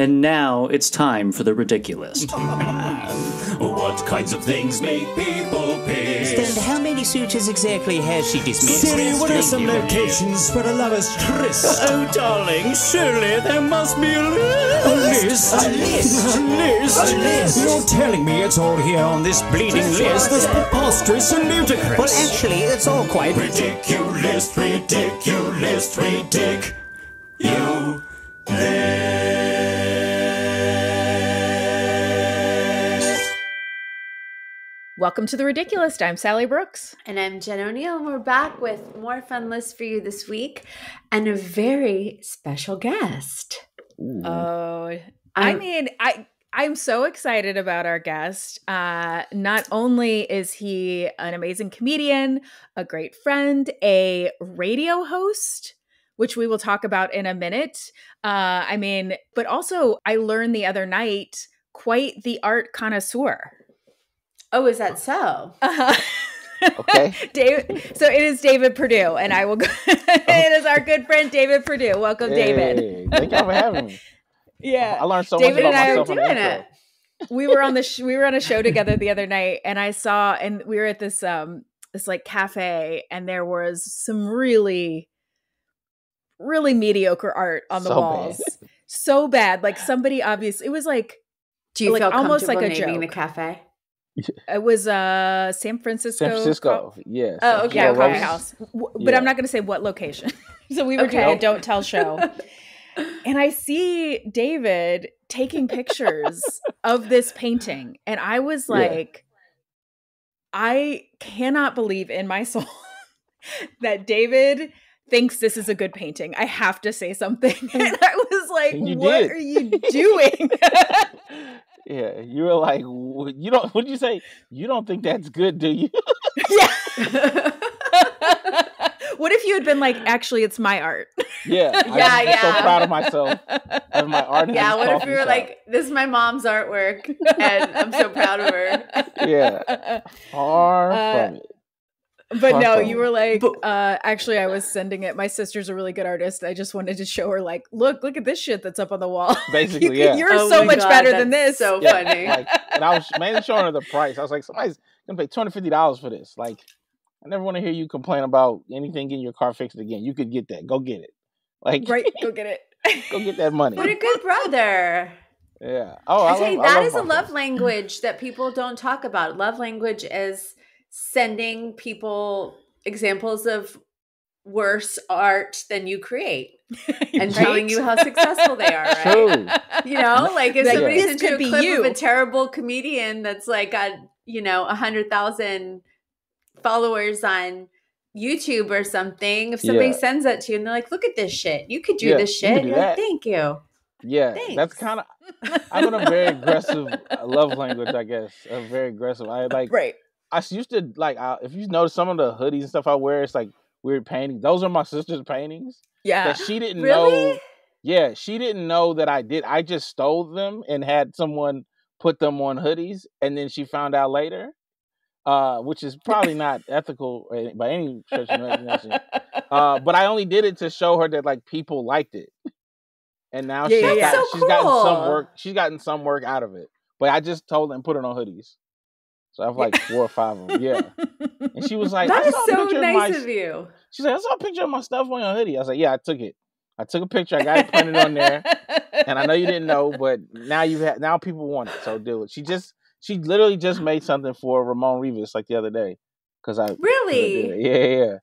And now it's time for the Ridiculist. What kinds of things make people piss? And how many suitors exactly has she dismissed? Siri, what are some locations for a lover's tryst? oh, darling, surely there must be a list. A list? A list? A list? A list? You're telling me it's all here on this bleeding list? That's preposterous and ludicrous. Well, actually, it's all quite Ridiculous, ridiculous, ridic. You list. Welcome to the Ridiculist. I'm Sally Brooks. And I'm Jen O'Neill, and we're back with more fun lists for you this week and a very special guest. Oh, I I'm- mean, I I'm so excited about our guest. Uh, not only is he an amazing comedian, a great friend, a radio host, which we will talk about in a minute. Uh, I mean, but also I learned the other night quite the art connoisseur. Oh, is that so? Uh-huh. Okay. David, so it is David Perdue, and I will go. it is our good friend David Perdue. Welcome, David. Thank y'all for having me. Yeah, I learned so David much about and I are myself doing it. we were on the sh- we were on a show together the other night, and I saw, and we were at this um this like cafe, and there was some really, really mediocre art on the So walls. bad. So bad, like somebody obviously, It was like Do you Like, feel almost like comfortable a naming the joke. cafe? It was uh San Francisco. San Francisco. co- Yes. Oh, okay, yeah, coffee house. But Yeah. I'm not going to say what location. so we were Okay. doing a don't tell show. and I see David taking pictures of this painting. And I was Yeah. like, I cannot believe in my soul that David thinks this is a good painting. I have to say something. And I was like, what did. are you doing? Yeah. You were like, you don't. What did you say? You don't think that's good, do you? yeah. what if you had been like, actually, it's my art? yeah. yeah, I Yeah, so proud of myself of my art. yeah, what if you were shop. like, this is my mom's artwork, and I'm so proud of her. yeah, far Uh, from it. But Far no, from you were like, But- uh, actually, I was sending it. My sister's a really good artist. I just wanted to show her, like, look, look at this shit that's up on the wall. Basically, you, yeah. You're Oh so much God, better than this. So Yeah, funny. Like, and I was mainly showing her the price. I was like, somebody's gonna pay two hundred fifty dollars for this. Like, I never want to hear you complain about anything getting your car fixed again. You could get that. Go get it. Like, right? Go get it. go get that money. what a good brother. Yeah. Oh, I, I tell you, love, I love is a love language that people don't talk about. Love language is sending people examples of worse art than you create and telling you how successful they are, right? True. You know, like if Like, somebody this sends you a clip you. of a terrible comedian that's like got, you know, a hundred thousand followers on YouTube or something, if somebody Yeah. sends that to you and they're like, look at this shit. You could do Yeah, this shit. do You're like, thank you. Yeah, that's kind of. I'm in a very aggressive uh, love language, I guess. A very aggressive. I like. right. I used to like. I, if you notice some of the hoodies and stuff I wear, it's like weird paintings. Those are my sister's paintings Yeah. that she didn't Really? know. Yeah, she didn't know that I did. I just stole them and had someone put them on hoodies, and then she found out later, uh, which is probably not ethical by any stretch of imagination. Uh, but I only did it to show her that like people liked it, and now Yeah, she's, yeah, got, so she's gotten some work. She's gotten some work out of it. But I just told and put it on hoodies. So I have like four or five of them. Yeah, and she was like, That I saw a so picture nice of of my. you. She's like, I saw a picture of my stuff on your hoodie. I was like, Yeah, I took it. I took a picture. I got it printed on there, and I know you didn't know, but now you have. Now people want it, so do it. She just, she literally just made something for Ramon Rivas like the other day, because I 'cause I Really? it. Yeah, yeah.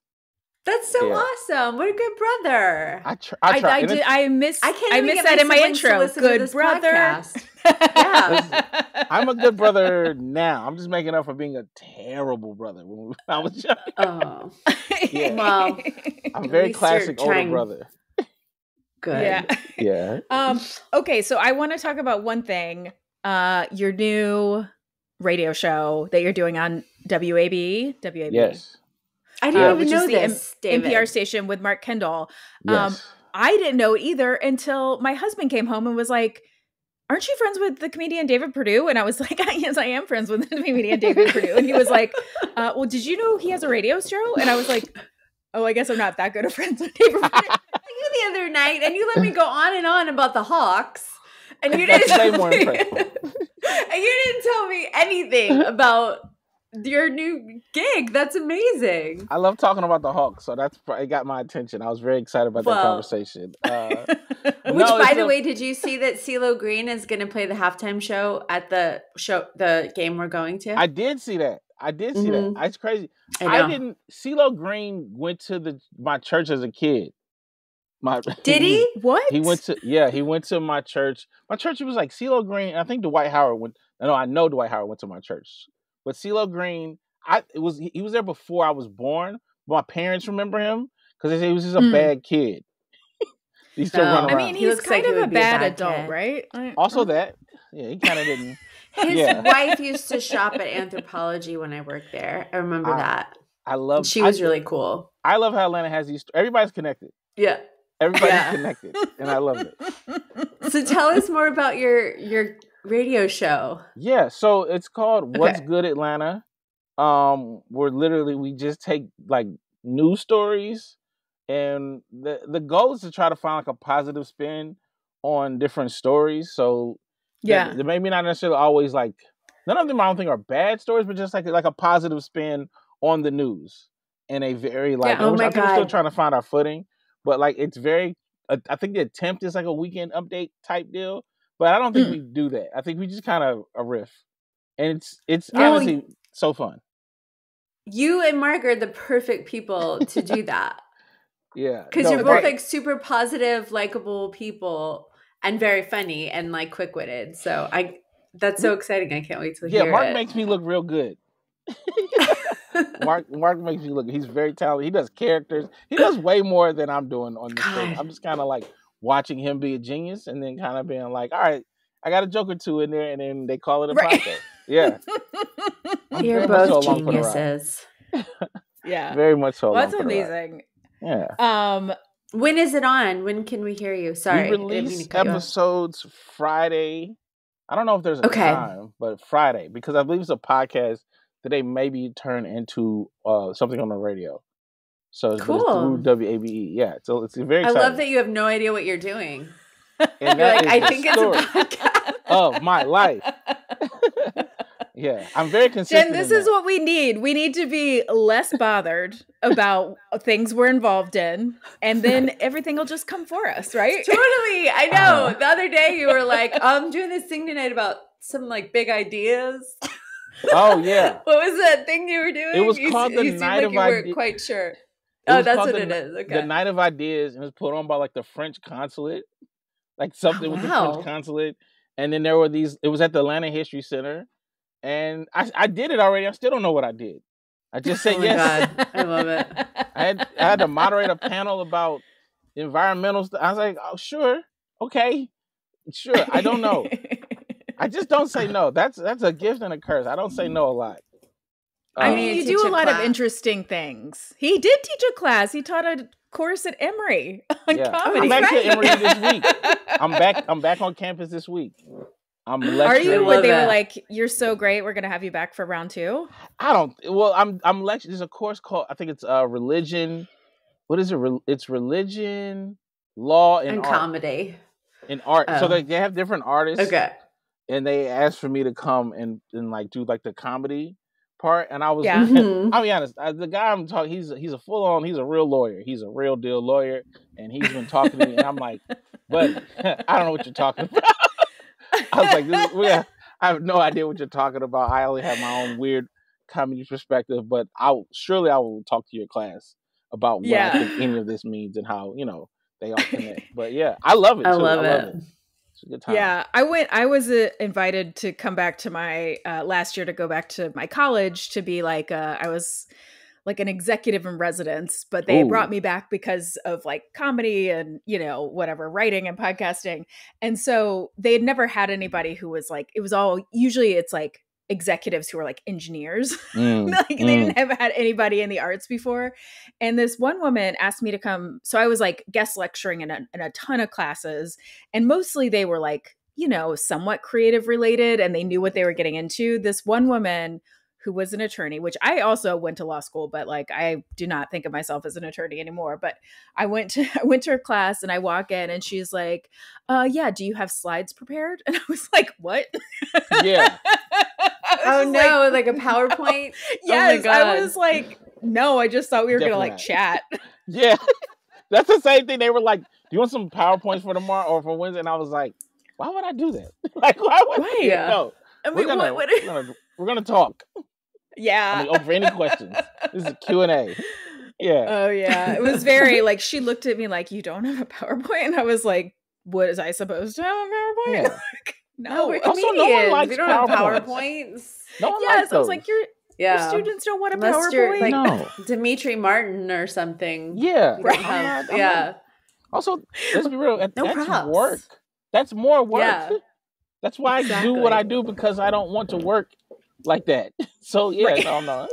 That's so Yeah. awesome. What a good brother. I try. I, I, try. I and did. I miss. I can't I even miss get that my in my intro. listen to Good this brother. podcast. Yeah. I'm a good brother now. I'm just making up for being a terrible brother when I was young. Oh, Yeah. Well, I'm At very least you're classic older trying- brother. good. yeah. Yeah. Um. Okay. So I want to talk about one thing. Uh, your new radio show that you're doing on WABE. WABE. Yes. I didn't Uh, even know is the M- this. NPR station with Mark Kendall. Um, Yes. I didn't know either until my husband came home and was like, aren't you friends with the comedian David Perdue? And I was like, yes, I am friends with the comedian David Perdue. And he was like, uh, well, did you know he has a radio show? And I was like, oh, I guess I'm not that good of friends with David Perdue. you the other night, and you let me go on and on about the Hawks. And you didn't tell more me, and you didn't tell me anything about your new gig. That's amazing. I love talking about the Hulk, so that's it got my attention. I was very excited about that conversation. Uh, Which, no, by the a- way, did you see that CeeLo Green is going to play the halftime show at the show, the game we're going to? I did see that. I did see Mhm. that. It's crazy. I I, didn't. CeeLo Green went to the my church as a kid. My Did he? What? He went to yeah. He went to my church. My church was like CeeLo Green. I think Dwight Howard went. No, I know Dwight Howard went to my church, but CeeLo Green. I it was he was there before I was born. My parents remember him because they say he was just a Hmm. bad kid. he still Oh. run I around. mean, He he's looks like kind he of a would be a bad, bad adult, kid. right? I- also I- that yeah, he kind of didn't. His Yeah. wife used to shop at Anthropologie when I worked there. I remember I- that. I love. She was I, really cool. I love how Atlanta has these. Everybody's connected. Yeah. Everybody's Yeah. connected, and I love it. So tell us more about your your radio show. Yeah, so it's called What's Okay. Good Atlanta. Um, we're literally we just take like news stories, and the the goal is to try to find like a positive spin on different stories. So Yeah. that maybe not necessarily always like none of them I don't think are bad stories, but just like like a positive spin on the news in a very like Oh my I think we're still trying to find our footing, but like it's very. I think the attempt is like a weekend update type deal, but I don't think Mm. we do that. I think we just kind of a riff, and it's it's No, honestly so fun. You and Mark are the perfect people to do that. Yeah, Because no, you're both like super positive, likable people and very funny and like quick witted. So I that's so exciting. I can't wait to yeah. hear Mark it. Yeah, Mark makes me look real good. Mark Mark makes me look. He's very talented. He does characters. He does way more than I'm doing on this thing. I'm just kind of like watching him be a genius, and then kind of being like, all right, I got a joke or two in there, and then they call it a Right. podcast. Yeah, I'm You're very much so both for the geniuses. yeah. Very much so. Well, that's for the ride. amazing. Yeah. Um, When is it on? When can we hear you? Sorry. We didn't mean to release cut you episodes Friday. I don't know if there's a Okay. time, but Friday because I believe it's a podcast that they maybe turn into uh, something on the radio. So it's, Cool. through WABE. Yeah, so it's very I love that you have no idea what you're doing. And You're like, I think it's a podcast. of my life. yeah, I'm very consistent. Jen, this is what we need. We need to be less bothered about things we're involved in, and then everything will just come for us, right? totally. I know. Uh-huh. The other day you were like, I'm doing this thing tonight about some like big ideas. Oh yeah. What was that thing you were doing? It was you, called you the seemed Night like of you weren't Ide- quite sure. Oh, that's what the, it is. Okay. The Night of Ideas, and it was put on by like the French consulate, like oh, something with the. French consulate. And then there were these. It was at the Atlanta History Center, and I I did it already. I still don't know what I did. I just said Oh yes. God. I love it. I had I had to moderate a panel about environmental stuff. I was like, oh sure, okay, sure. I don't know. I just don't say no. That's that's a gift and a curse. I don't say no a lot. I Uh, mean, you you do a a lot of interesting things. He did teach a class. He taught a course at Emory on Yeah. comedy. I'm actually at right. Emory this week. I'm back. I'm back on campus this week. I'm Are lecturing. you? I Where love they were like, "You're so great. We're gonna have you back for round two. I don't. Well, I'm I'm lecturing. There's a course called I think it's uh religion. What is it? Re- It's religion, law, and, And art. comedy. And art. So Oh. they, they have different artists. Okay. And they asked for me to come and and like do like the comedy part. And I was. Yeah. Mhm. I'll be honest. uh, The guy I'm talking, he's he's a full on. He's a real lawyer. He's a real deal lawyer, and he's been talking to me, and I'm like, but I don't know what you're talking about. I was like, this is, yeah, I have no idea what you're talking about. I only have my own weird comedy perspective, but I'll surely I will talk to your class about what Yeah. I think any of this means and how you know they all connect. But yeah, I love it. I too. love I love it. it. It's a good time. Yeah, I went. I was uh, invited to come back to my uh, last year to go back to my college to be like uh, I was like an executive in residence, but they Ooh. brought me back because of like comedy and you know whatever writing and podcasting, and so they had never had anybody who was like it was all usually it's like executives who were like engineers. Mm, like they mm. didn't have had anybody in the arts before. And this one woman asked me to come so i was like guest lecturing in a, in a ton of classes and mostly they were like you know somewhat creative related and they knew what they were getting into. This one woman who was an attorney, which I also went to law school, but like I do not think of myself as an attorney anymore. But I went to I went to her class and I walk in and she's like, uh yeah, do you have slides prepared? And I was like, What? Yeah. oh no, like, like, a PowerPoint? yes, oh I was like, no, I just thought we were Definitely gonna like chat. yeah. That's the same thing. They were like, Do you want some PowerPoints for tomorrow or for Wednesday? And I was like, Why would I do that? like why would right. yeah. no? I mean, we're gonna, what, what... We're, gonna, we're gonna talk. Yeah. I mean, oh, open for any questions. This is Q and A. Yeah. Oh yeah. It was very like she looked at me like, "You don't have a PowerPoint," and I was like, "What is I supposed to have a PowerPoint?" Yeah. no, we're also no one likes we don't PowerPoints. have PowerPoints. No one yes, likes I was like, "You're." Yeah, Your students don't want a Unless PowerPoint. Like no. Demetri Martin or something. Yeah, right. Have, yeah. Not, also, let's be real. no that's props. work. That's more work. Yeah. That's why exactly. I do what I do because I don't want to work like that. So yeah, right. no, no.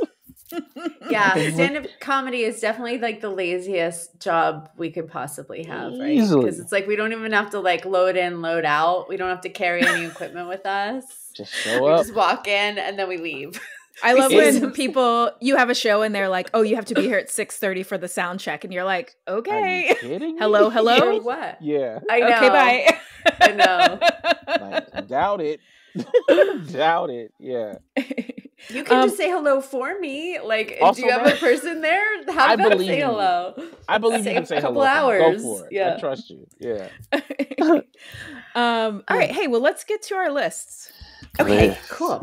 yeah, stand up comedy is definitely like the laziest job we could possibly have, right? Because it's like we don't even have to like load in, load out. We don't have to carry any equipment with us. Just show up. We just walk in and then we leave. I love when people you have a show and they're like, "Oh, you have to be here at six thirty for the sound check," and you're like, "Okay, hello, hello, what? Yeah, I know. Okay, bye. I know. Like, doubt it. Doubt it. Yeah. You can um, just say hello for me. Like, do you have a person there? Have I them say hello. I believe say you can say a couple hello. hours. Go for it. Yeah. I trust you. Yeah. um. All right. Hey. Well, let's get to our lists. Okay. Cool.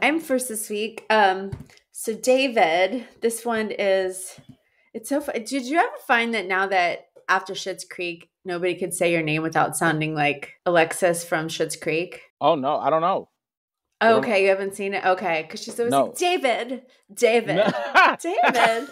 I'm first this week. Um, so David, this one is it's so fun. Did you ever find that now that after Schitt's Creek, nobody could say your name without sounding like Alexis from Schitt's Creek? Oh no, I don't know. Oh, okay, you haven't seen it. Okay, because she's always no. like David, David, no. David,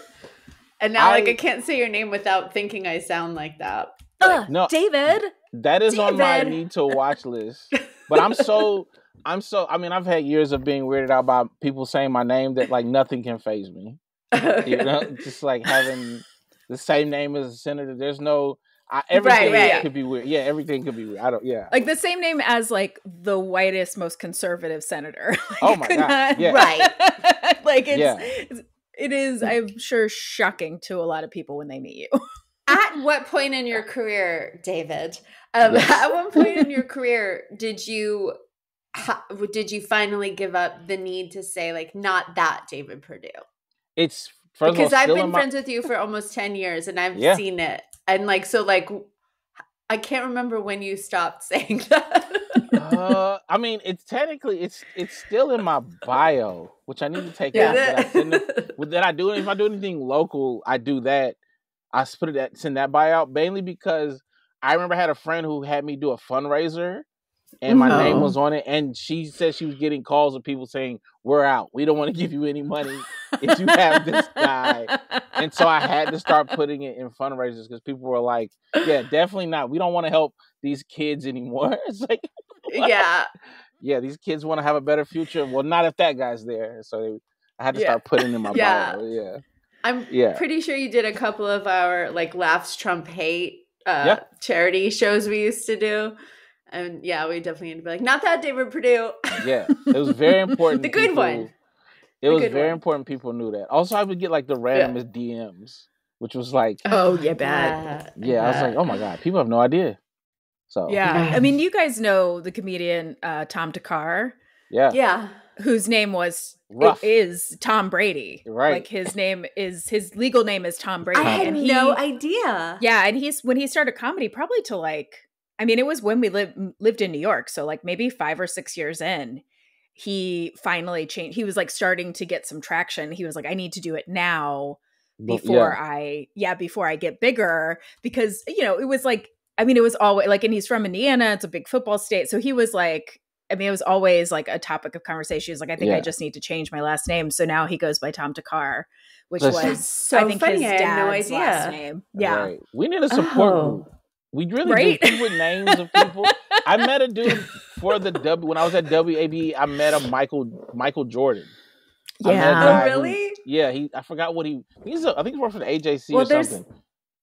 and now I, like I can't say your name without thinking I sound like that. Uh, no, David. That is David. on my need to watch list. But I'm so I'm so. I mean, I've had years of being weirded out by people saying my name that like nothing can phase me. you know, just like having the same name as a senator. There's no. I, everything right, right. could be weird. Yeah, everything could be weird. I don't. Yeah, like the same name as like the whitest, most conservative senator. like, oh my god! Not, yeah. Right. like it's, yeah. it's it is. I'm sure shocking to a lot of people when they meet you. At what point in your career, David? Um, yes. At what point in your career did you how, did you finally give up the need to say like not that David Perdue? It's because all, I've been friends with you for almost 10 years and I've yeah. seen it. And like so like I can't remember when you stopped saying that. uh, I mean, it's technically it's it's still in my bio, which I need to take yeah. out. That I, that I do if I do anything local, I do that. I put it send that bio out mainly because I remember I had a friend who had me do a fundraiser and my no. name was on it. And she said she was getting calls of people saying, "We're out. We don't want to give you any money if you have this guy." and so I had to start putting it in fundraisers because people were like, "Yeah, definitely not. We don't want to help these kids anymore." It's like, what? yeah, yeah, these kids want to have a better future. Well, not if that guy's there. So they, I had to yeah. start putting in my yeah. bio. Yeah. I'm yeah. pretty sure you did a couple of our like laughs Trump hate uh, yeah. charity shows we used to do. And yeah, we definitely need to be like, not that David Perdue. yeah, it was very important. the good people, one. It the was very one. important. People knew that. Also, I would get like the randomest yeah. DMs, which was like, oh yeah, bad. Yeah, yeah, I was like, oh my god, people have no idea. So yeah, I mean, you guys know the comedian uh, Tom Thakkar. Yeah, yeah, whose name was Rough. is Tom Brady. Right, like his name is his legal name is Tom Brady. I had he, no idea. Yeah, and he's when he started comedy, probably to like I mean, it was when we lived lived in New York, so like maybe 5 or 6 years in, he finally changed. He was like starting to get some traction. He was like I need to do it now before yeah. I yeah, before I get bigger because you know, it was like I mean, it was always like and he's from Indiana, it's a big football state. So he was like I mean, it was always like a topic of conversation. He's like, I think yeah. I just need to change my last name. So now he goes by Tom Thakkar, which That's was so I think funny. his dad's no last name. Yeah, right. we need a support oh. Group we really right? do with names of people. I met a dude for the W when I was at WABE. I met a Michael Michael Jordan. Yeah, oh, really? Who, yeah, he. I forgot what he. He's. A, I think he's working for the AJC well, or something.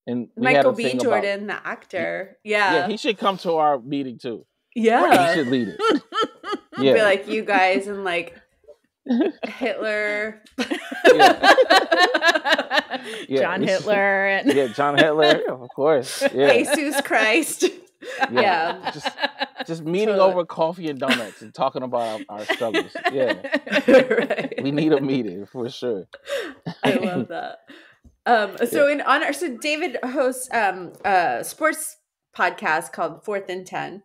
And we had Michael a B. thing about- Jordan, the actor. Yeah. yeah, he should come to our meeting too. Yeah. He should lead it. Be Yeah. like you guys and like Hitler. yeah. Yeah, John Hitler and yeah, John Hitler, of course. Yeah. Jesus Christ. yeah. Just just meeting over coffee and donuts and talking about our, our struggles. Yeah. right. We need a meeting for sure. I love that. Um, so in honor, so David hosts um, a sports podcast called Fourth and Ten.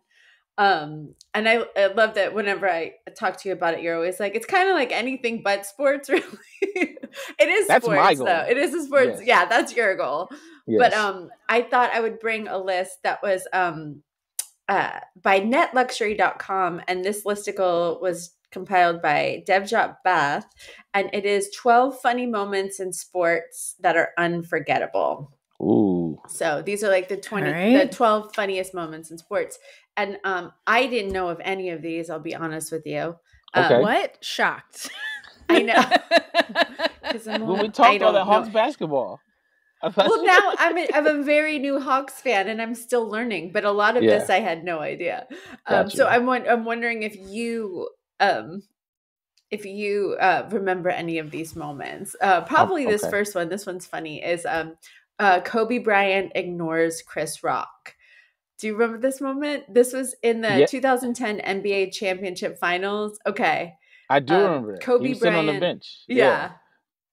Um, and I, I love that whenever I talk to you about it, you're always like, it's kind of like anything but sports, really. it is That's sports, my goal. though. It is a sports. Yes. Yeah, that's your goal. Yes. But um, I thought I would bring a list that was um, uh, by netluxury.com. And this listicle was compiled by Devjot Bath. And it is 12 funny moments in sports that are unforgettable. Ooh. So these are like the 20, All right. the 12 funniest moments in sports. And um, I didn't know of any of these, I'll be honest with you. Um, Okay. what? Shocked. I know. 'Cause I'm When all- we I talked about don't the Hawks know. basketball. Well now I'm a, I'm a very new Hawks fan and I'm still learning, but a lot of Yeah. this I had no idea. Um, so I'm I'm wondering if you um if you uh, remember any of these moments. Uh, probably this okay. first one. This one's funny. Is um uh, Kobe Bryant ignores Chris Rock. Do you remember this moment? This was in the Yeah. 2010 NBA championship finals. Okay. I do um, remember that. Kobe sitting on the Bryant- bench. Yeah.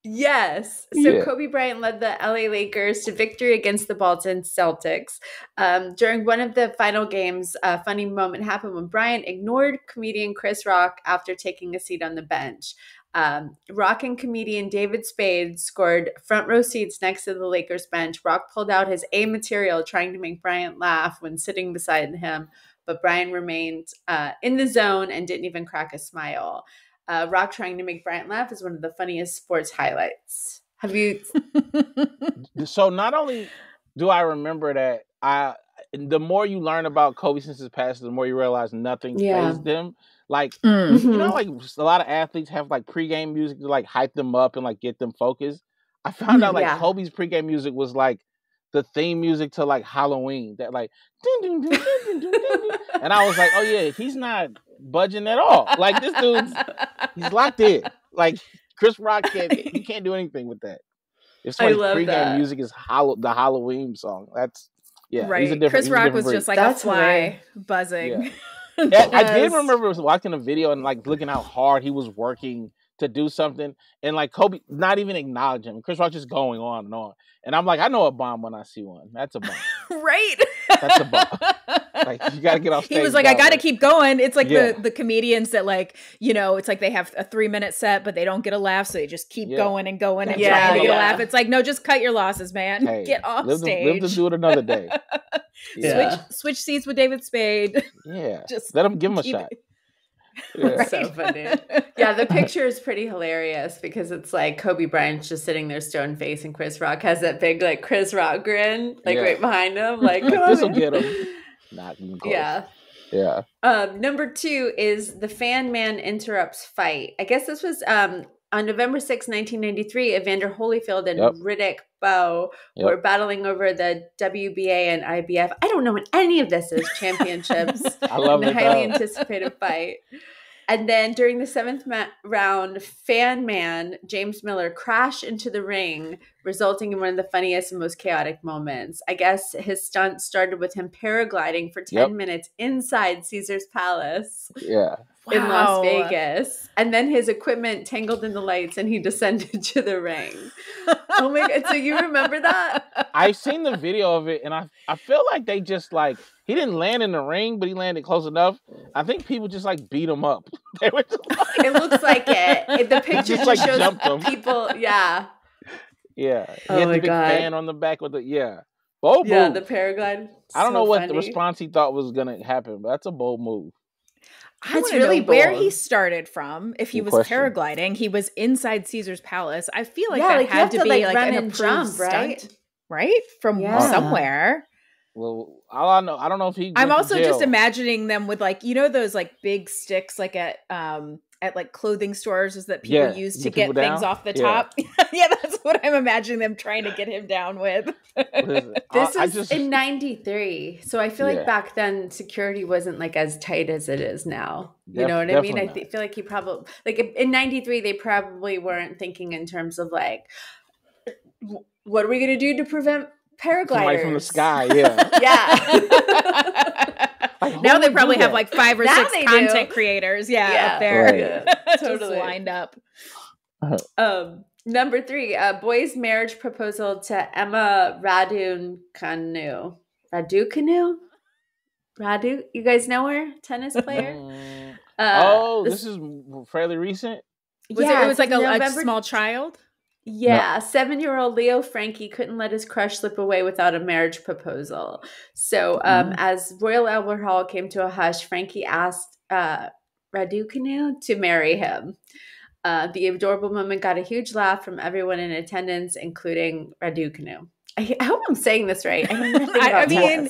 Yes. So Yeah. Kobe Bryant led the LA Lakers to victory against the Boston Celtics. Um, during one of the final games, a funny moment happened when Bryant ignored comedian Chris Rock after taking a seat on the bench. Um, Rock and comedian David Spade scored front row seats next to the Lakers bench. Rock pulled out his A material, trying to make Bryant laugh when sitting beside him, but Bryant remained uh, in the zone and didn't even crack a smile. Uh, Rock trying to make Bryant laugh is one of the funniest sports highlights. Have you? So not only do I remember that, I the more you learn about Kobe since his passing, the more you realize nothing Yeah. phased him. Like mm-hmm. you know, like a lot of athletes have like pregame music to like hype them up and like get them focused. I found mm-hmm, out like yeah. Kobe's pregame music was like the theme music to like Halloween. That like and I was like, oh yeah, he's not budging at all. Like this dude's he's locked in. Like Chris Rock can't he can't do anything with that. It's like pregame that. music is hollow, the Halloween song. That's yeah, right. Chris Rock was just like That's a fly buzzing. Yeah. I did remember watching a video and like looking how hard he was working to do something, and like Kobe not even acknowledging him. Chris Rock just going on and on, and I'm like, I know a bomb when I see one. That's a bomb. right? That's a bomb. Like you got to get off stage. he was like, I got to way." keep going. It's like Yeah. the the comedians that like you know, it's like they have a three minute set, but they don't get a laugh, so they just keep Yeah. going and going and Yeah, trying to get a laugh. It's like no, just cut your losses, man. Hey, get off live stage. To, live to do it another day. Yeah, Switch switch seats with David Spade. yeah. just Let him give him a shot. it- Yeah. So funny. Yeah, the picture is pretty hilarious because it's like Kobe Bryant's just sitting there stone face, and Chris Rock has that big like Chris Rock grin like Yeah. right behind him. Like Like, "Come on, this'll get him. Not even close. Yeah. Yeah. Um, number two is the fan man interrupts fight. I guess this was um, on November 6, 1993. Evander Holyfield and Yep. Riddick Bowe Yep. were battling over the WBA and IBF. I don't know what any of this is championships. I love the highly though. anticipated fight. And then during the seventh ma- round, fan man James Miller crashed into the ring, resulting in one of the funniest and most chaotic moments. I guess his stunt started with him paragliding for 10 Yep. minutes inside Caesar's Palace Yeah. in Las Vegas. And then his equipment tangled in the lights and he descended to the ring. Oh my God. So you remember that? I've seen the video of it, and I I feel like they just like he didn't land in the ring, but he landed close enough. I think people just like beat him up. they were just like, It looks like it. It- the picture Just, just, like, shows jumped him. people. Yeah. Yeah. He Oh had my the big God. fan on the back with the yeah. Bold Yeah, move. the paraglide. I don't So know what the response he thought was gonna happen, but that's a bold move. That's really where he started from. If he Good was question. paragliding, he was inside Caesar's palace. I feel like Yeah, that like, had to, to, be like, like run an approved jump, right? stunt, right? From Yeah. somewhere. Well, all I know, I don't know if he. I'm also just imagining them with like you know those like big sticks like at um at like clothing stores is that people Yeah, use to get get things down? off the top. yeah, that's what I'm imagining them trying to get him down with. Listen, This I, I is just in 93. So I feel Yeah. like back then security wasn't like as tight as it is now. You Def- know what I mean? I th- feel like he probably, like in- in 93, they probably weren't thinking in terms of like, what are we going to do to prevent paragliders? somebody from the sky. Yeah. Yeah. Like, now they probably have like five or Now six content do. creators, yeah, Yeah. up there, Right. just Totally. lined up. Um, number three, uh, boy's marriage proposal to Emma Raducanu. Raducanu? Radu, Kanu? Radu? you guys know her, tennis player. Mm. Uh, oh, this- this is fairly recent. Was yeah, it, it was like a, a November- small child. Yeah, seven-year-old Leo Frankie couldn't let his crush slip away without a marriage proposal. So, um, Mhm. as Royal Albert Hall came to a hush, Frankie asked uh, Raducanu to marry him. Uh, the adorable moment got a huge laugh from everyone in attendance, including Raducanu. I, I hope I'm saying this right. I I- I mean.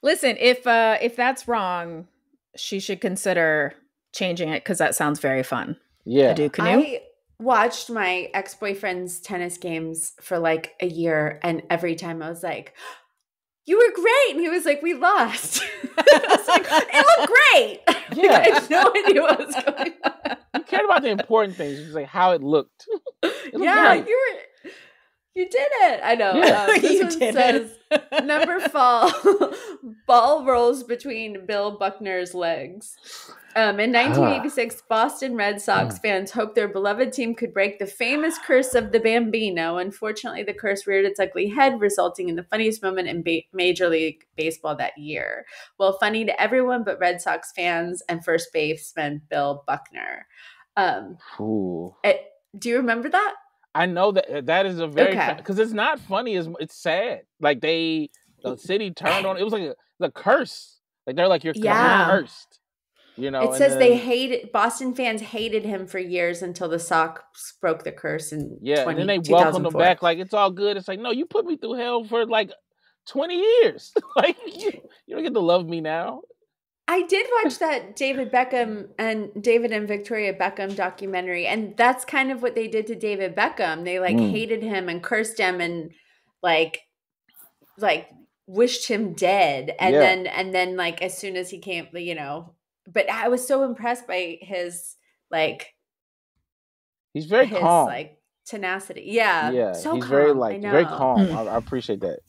Listen, if uh if that's wrong, she should consider changing it because that sounds very fun. Yeah. Do canoe? I watched my ex boyfriend's tennis games for like a year, and every time I was like, "You were great," and he was like, "We lost." I was like, "It looked great." Yeah. I had no idea what was going on. You cared about the important things, just like how it looked. It looked yeah, great. you were. You did it. I know. Yeah. Um, this You one did says it. number fall ball rolls between Bill Buckner's legs. Um, in 1986, Boston Red Sox fans hoped their beloved team could break the famous curse of the Bambino. Unfortunately, the curse reared its ugly head, resulting in the funniest moment in ba- Major League Baseball that year. Well, funny to everyone but Red Sox fans and first baseman Bill Buckner. Um, it- do you remember that? I know that that is a very Okay. because it's not funny. It's it's sad. Like they the city turned on. It was like a, the curse. Like they're like you're, you're Yeah. cursed. You know. it and says they hated Boston fans hated him for years until the Sox broke the curse in Yeah, 20, and then they welcomed him back like it's all good. It's like no, you put me through hell for like twenty years. like you, you don't get to love me now. I did watch that David Beckham and David and Victoria Beckham documentary, and that's kind of what they did to David Beckham. They like Mm. hated him and cursed him and like like wished him dead. And Yeah. then and then like as soon as he came, you know, but I was so impressed by his like He's very his calm. like tenacity. Yeah. yeah, So he's calm. very like very calm. Mm. I, I appreciate that.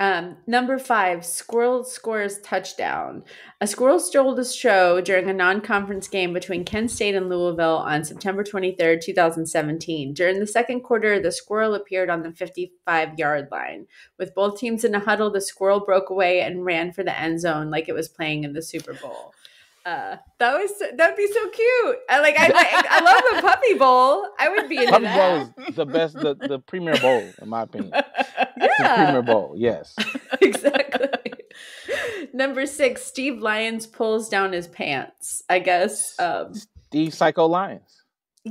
Um, number five, Squirrel scores touchdown. A squirrel stole the show during a non-conference game between Kent State and Louisville on September 23rd, 2017. During the second quarter, the squirrel appeared on the 55-yard line. With both teams in a huddle, the squirrel broke away and ran for the end zone like it was playing in the Super Bowl. Uh, that was that'd be so cute. I like I I, I love the Puppy Bowl. I would be into Puppy that. Bowl is the best, the, the premier bowl in my opinion. The Yeah. premier bowl, yes. exactly. Number six, Steve Lyons pulls down his pants. I guess. Um, The Psycho Lyons.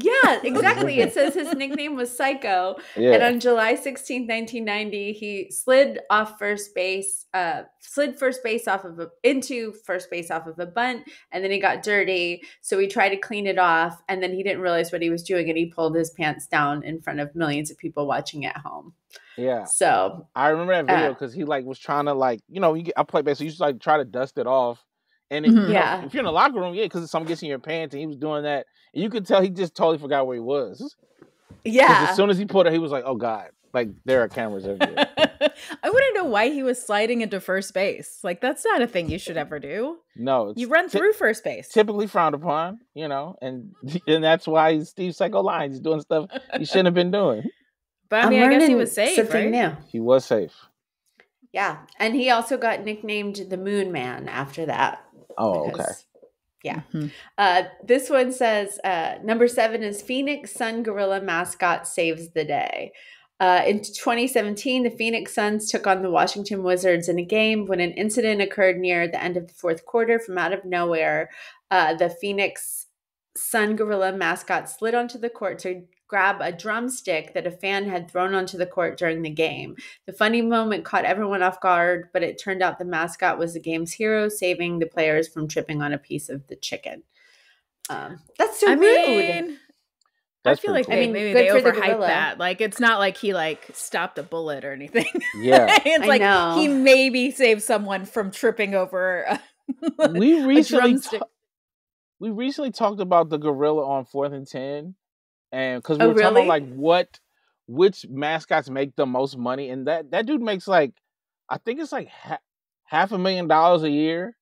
Yeah, exactly. It says his nickname was Psycho. And on July 16, 1990, he slid off first base, uh, slid first base off of a, into first base off of a bunt, and then he got dirty. So he tried to clean it off, and then he didn't realize what he was doing, and he pulled his pants down in front of millions of people watching at home. yeah. So I remember that video Uh, because he like was trying to like you know you get, I play baseball. You just like try to dust it off, and it, Mhm. you know, Yeah. if you're in the locker room, yeah, because something gets in your pants, and he was doing that, and you could tell he just totally forgot where he was. yeah, As soon as he put it, he was like, "Oh God!" Like there are cameras everywhere. I wouldn't know why he was sliding into first base. Like that's not a thing you should ever do. No, it's You run ty- through first base. typically frowned upon, you know, and and that's why Steve Psycho Lyons. He's doing stuff he shouldn't have been doing. But I I'm mean, I guess he was safe, right? new. He was safe. Yeah, and he also got nicknamed the Moon Man after that. Oh, okay. Yeah. Mhm. Uh, this one says uh, number seven is Phoenix Sun Gorilla mascot saves the day. Uh, in 2017, the Phoenix Suns took on the Washington Wizards in a game when an incident occurred near the end of the fourth quarter. From out of nowhere, uh, the Phoenix Sun Gorilla mascot slid onto the court to grab a drumstick that a fan had thrown onto the court during the game. The funny moment caught everyone off guard, but it turned out the mascot was the game's hero, saving the players from tripping on a piece of the chicken. Um, that's so I rude. mean, That's I feel like cool. they, I mean, maybe good they for the overhyped gorilla. that. Like it's not like he like stopped a bullet or anything. Yeah. it's I like know. he maybe saved someone from tripping over. A, we a recently drumstick. ta- we recently talked about the gorilla on fourth and ten, and because we Oh, were talking about like what which mascots make the most money, and that that dude makes like I think it's like ha- half a million dollars a year,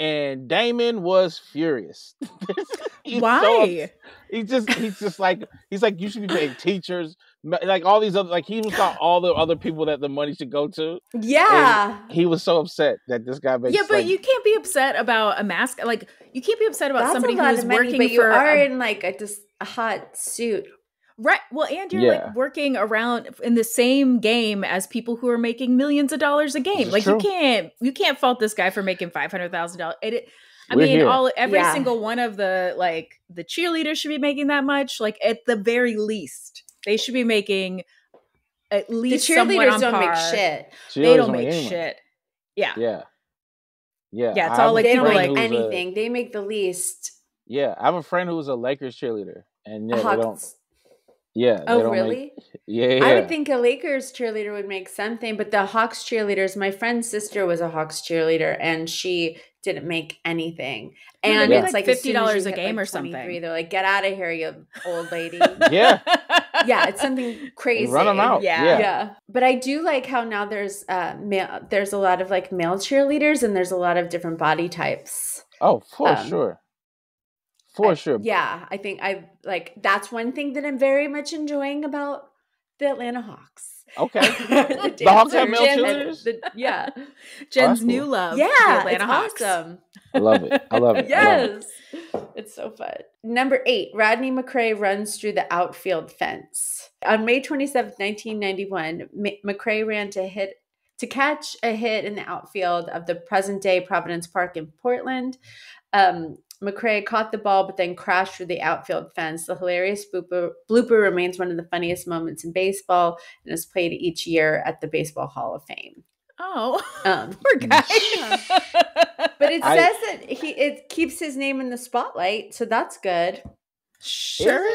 and Damon was furious. He's Why? ups- He's just he's just like he's like you should be paying teachers, like all these other like he was thought all the other people that the money should go to. yeah. He was so upset that this guy makes yeah, but like, you can't be upset about a mask. Like you can't be upset about somebody who's of working but you for are a in like a just a hot suit. Right. Well, and you're Yeah. like working around in the same game as people who are making millions of dollars a game. Like true. you can't you can't fault this guy for making five hundred thousand dollars. It. I We're mean, here. all every Yeah. single one of the like the cheerleaders should be making that much. Like at the very least, they should be making at least somewhat cheerleaders on don't make shit. They don't make make any money. shit. Yeah. Yeah. Yeah. Yeah, it's I all like They don't make like- who's a- anything. They make the least. yeah, I have a friend who was a Lakers cheerleader, and yeah, they don't. Hawks. Yeah. Oh, don't make- really? yeah, yeah. I would think a Lakers cheerleader would make something, but the Hawks cheerleaders, my friend's sister was a Hawks cheerleader and she didn't make anything. And make it's like like as soon as $50 a game like or something. 23, They're like, get out of here, you old lady. Yeah. yeah, it's something crazy. Run them out. Yeah. Yeah. Yeah. But I do like how now there's uh male there's a lot of like male cheerleaders and there's a lot of different body types. Oh, for Um, sure. For I- sure. Yeah, I think I like that's one thing that I'm very much enjoying about the Atlanta Hawks. Okay. the, The Hawks have dancers male and cheerleaders? the- yeah. Jen's cool. new love. the Yeah, Atlanta it's Hawks. awesome. I love it. I love it. I love it. Yes. It's so fun. Number eight, Rodney McCray runs through the outfield fence. On May 27th, 1991, M- McCray ran to hit to catch a hit in the outfield of the present day Providence Park in Portland. Um, McCray caught the ball but then crashed through the outfield fence. The hilarious blooper, blooper remains one of the funniest moments in baseball and is played each year at the Baseball Hall of Fame. Oh, Um, poor guy. but it I- says that he it keeps his name in the spotlight, so that's good. sure.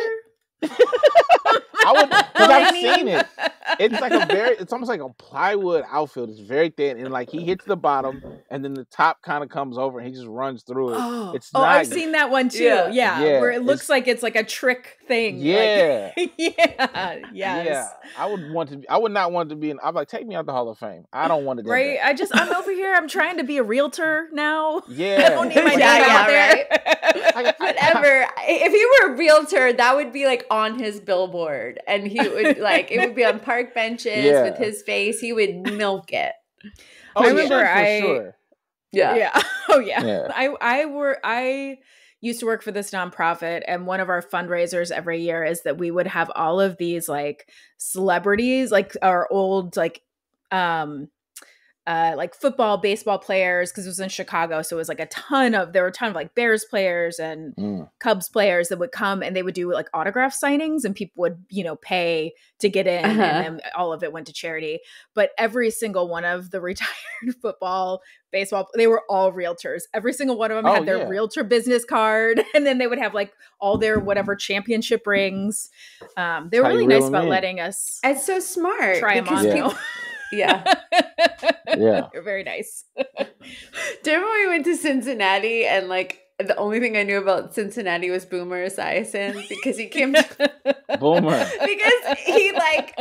I would because I I've seen it. It's like a very it's almost like a plywood outfield. It's very thin and like he hits the bottom and then the top kind of comes over and he just runs through it. Oh, It's oh not I've seen that one too. Yeah, Yeah. Yeah, where it looks it's- like it's like a trick thing. like- Yeah. yeah, yes. Yeah. I would want to be I would not want to be in I'm like, take me out the Hall of Fame. I don't want to do Right. that. I just I'm over here. I'm trying to be a realtor now. Yeah. I don't need my Yeah, name yeah, out there. I- I- Whatever. if he were a realtor, that would be like on his billboard, and he would like it would be on park benches Yeah. with his face. He would milk it. Oh, I yeah, remember for I- sure. Yeah. Yeah. Oh yeah. Yeah. I I were I used to work for this nonprofit and one of our fundraisers every year is that we would have all of these like celebrities like our old like um uh like football baseball players because it was in chicago so it was like a ton of there were a ton of like bears players and Mm. cubs players that would come and they would do like autograph signings and people would you know pay to get in Uh-huh. and then all of it went to charity but every single one of the retired football baseball they were all realtors every single one of them Oh, had their yeah. realtor business card and then they would have like all their whatever championship rings um they were How really nice about in. letting us It's so smart. try them on Yeah. people- yeah. Yeah. You're very nice Do you remember when we went to Cincinnati and like the only thing I knew about Cincinnati was Boomer Esiason because he came to Boomer. because he like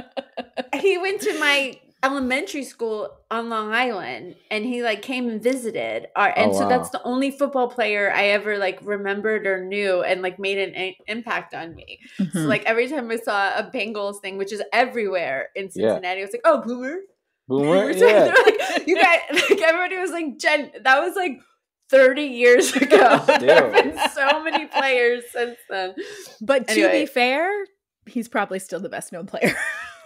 he went to my elementary school on Long Island and he like came and visited our and Oh, so wow. that's the only football player I ever like remembered or knew and like made an i- impact on me. So Mhm. like every time I saw a Bengals thing which is everywhere in Yeah. Cincinnati I was like, "Oh, Boomer." Boomer. So Yeah. like, you guys like everybody was like, "Jen, that was like 30 years ago. there have been so many players since then. but to be fair he's probably still the best known player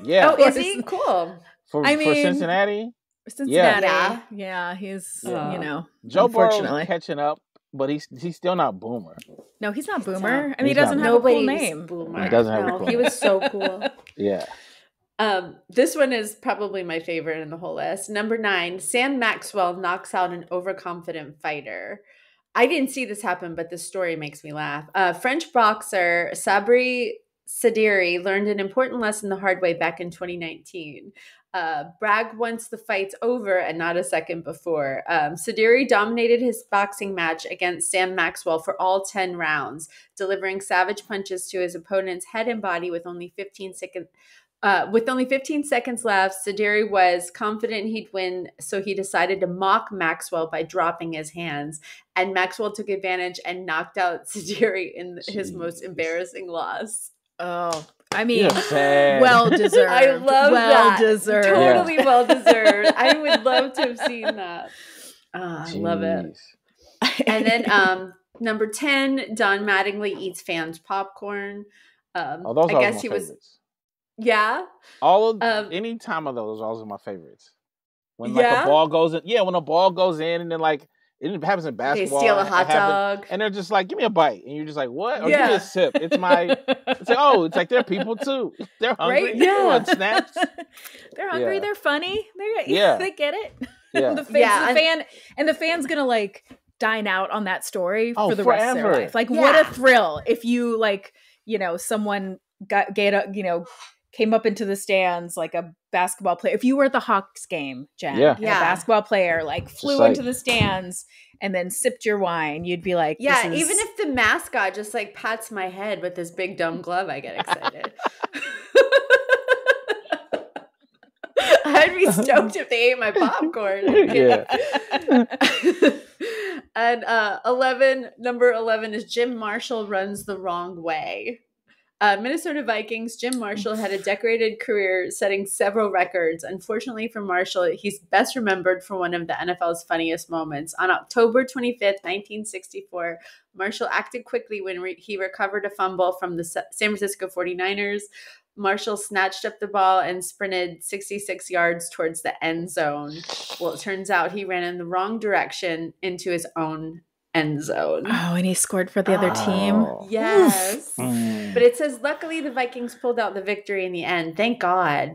Yeah. Oh, is he cool? for, I for mean- Cincinnati, Cincinnati. Yeah. Yeah, he's Yeah. you uh, know. Joe Burrow's unfortunately. catching up, but he's he's still not Boomer. No, he's not So- Boomer. I mean, he doesn't have a cool name. Boomer. He doesn't have a no, cool he name. was so cool. Yeah. Um, this one is probably my favorite in the whole list. Number nine, Sam Maxwell knocks out an overconfident fighter. I didn't see this happen, but the story makes me laugh. Uh, French boxer Sabri Sediri learned an important lesson the hard way back in 2019. Uh, Bragg wants the fight's over and not a second before. Um, Sediri dominated his boxing match against Sam Maxwell for all 10 rounds, delivering savage punches to his opponent's head and body with only 15 seconds. Uh, with only 15 seconds left, Sediri was confident he'd win, so he decided to mock Maxwell by dropping his hands. And Maxwell took advantage and knocked out Sediri in his most embarrassing loss. Oh, I mean, well deserved. I love well that. deserved. Totally well deserved. I would love to have seen that. Ah, I love it. And then um number 10, Don Mattingly eats fans popcorn. Um Oh, those I are guess my he was favorites. Yeah. All of Um, any time of those, those are my favorites. When like Yeah? a ball goes in, yeah, when a ball goes in, and then like it happens in They basketball. steal a hot happens- dog. and they're just like, "Give me a bite," and you're just like, "What?" Or give me Yeah. a sip. It's my. It's like, oh, it's like they're people too. They're hungry. Right? They Yeah. want snacks. they're hungry. Yeah. They're funny. They're Yeah. they get it. Yeah. the, fans, Yeah, the and- fan and the fan's gonna like dine out on that story Oh, for the rest of their life. Like what a thrill if you like, you know, someone got get a, you know, came up into the stands like a basketball player. If you were at the Hawks game, Jen, Yeah. Yeah. a basketball player like flew like- into the stands and then sipped your wine, you'd be like, Yeah, this is- even if the mascot just like pats my head with this big dumb glove, I get excited. I'd be stoked if they ate my popcorn. Yeah. and uh, 11, number 11 is Jim Marshall runs the wrong way. Uh, Minnesota Vikings, Jim Marshall had a decorated career setting several records. Unfortunately for Marshall, he's best remembered for one of the NFL's funniest moments. On October 25th, 1964, Marshall acted quickly when re- he recovered a fumble from the Sa- San Francisco 49ers. Marshall snatched up the ball and sprinted 66 yards towards the end zone. Well, it turns out he ran in the wrong direction into his own end zone. Oh, and he scored for the other team. Oh. Yes. Mm. But it says, luckily, the Vikings pulled out the victory in the end. Thank God.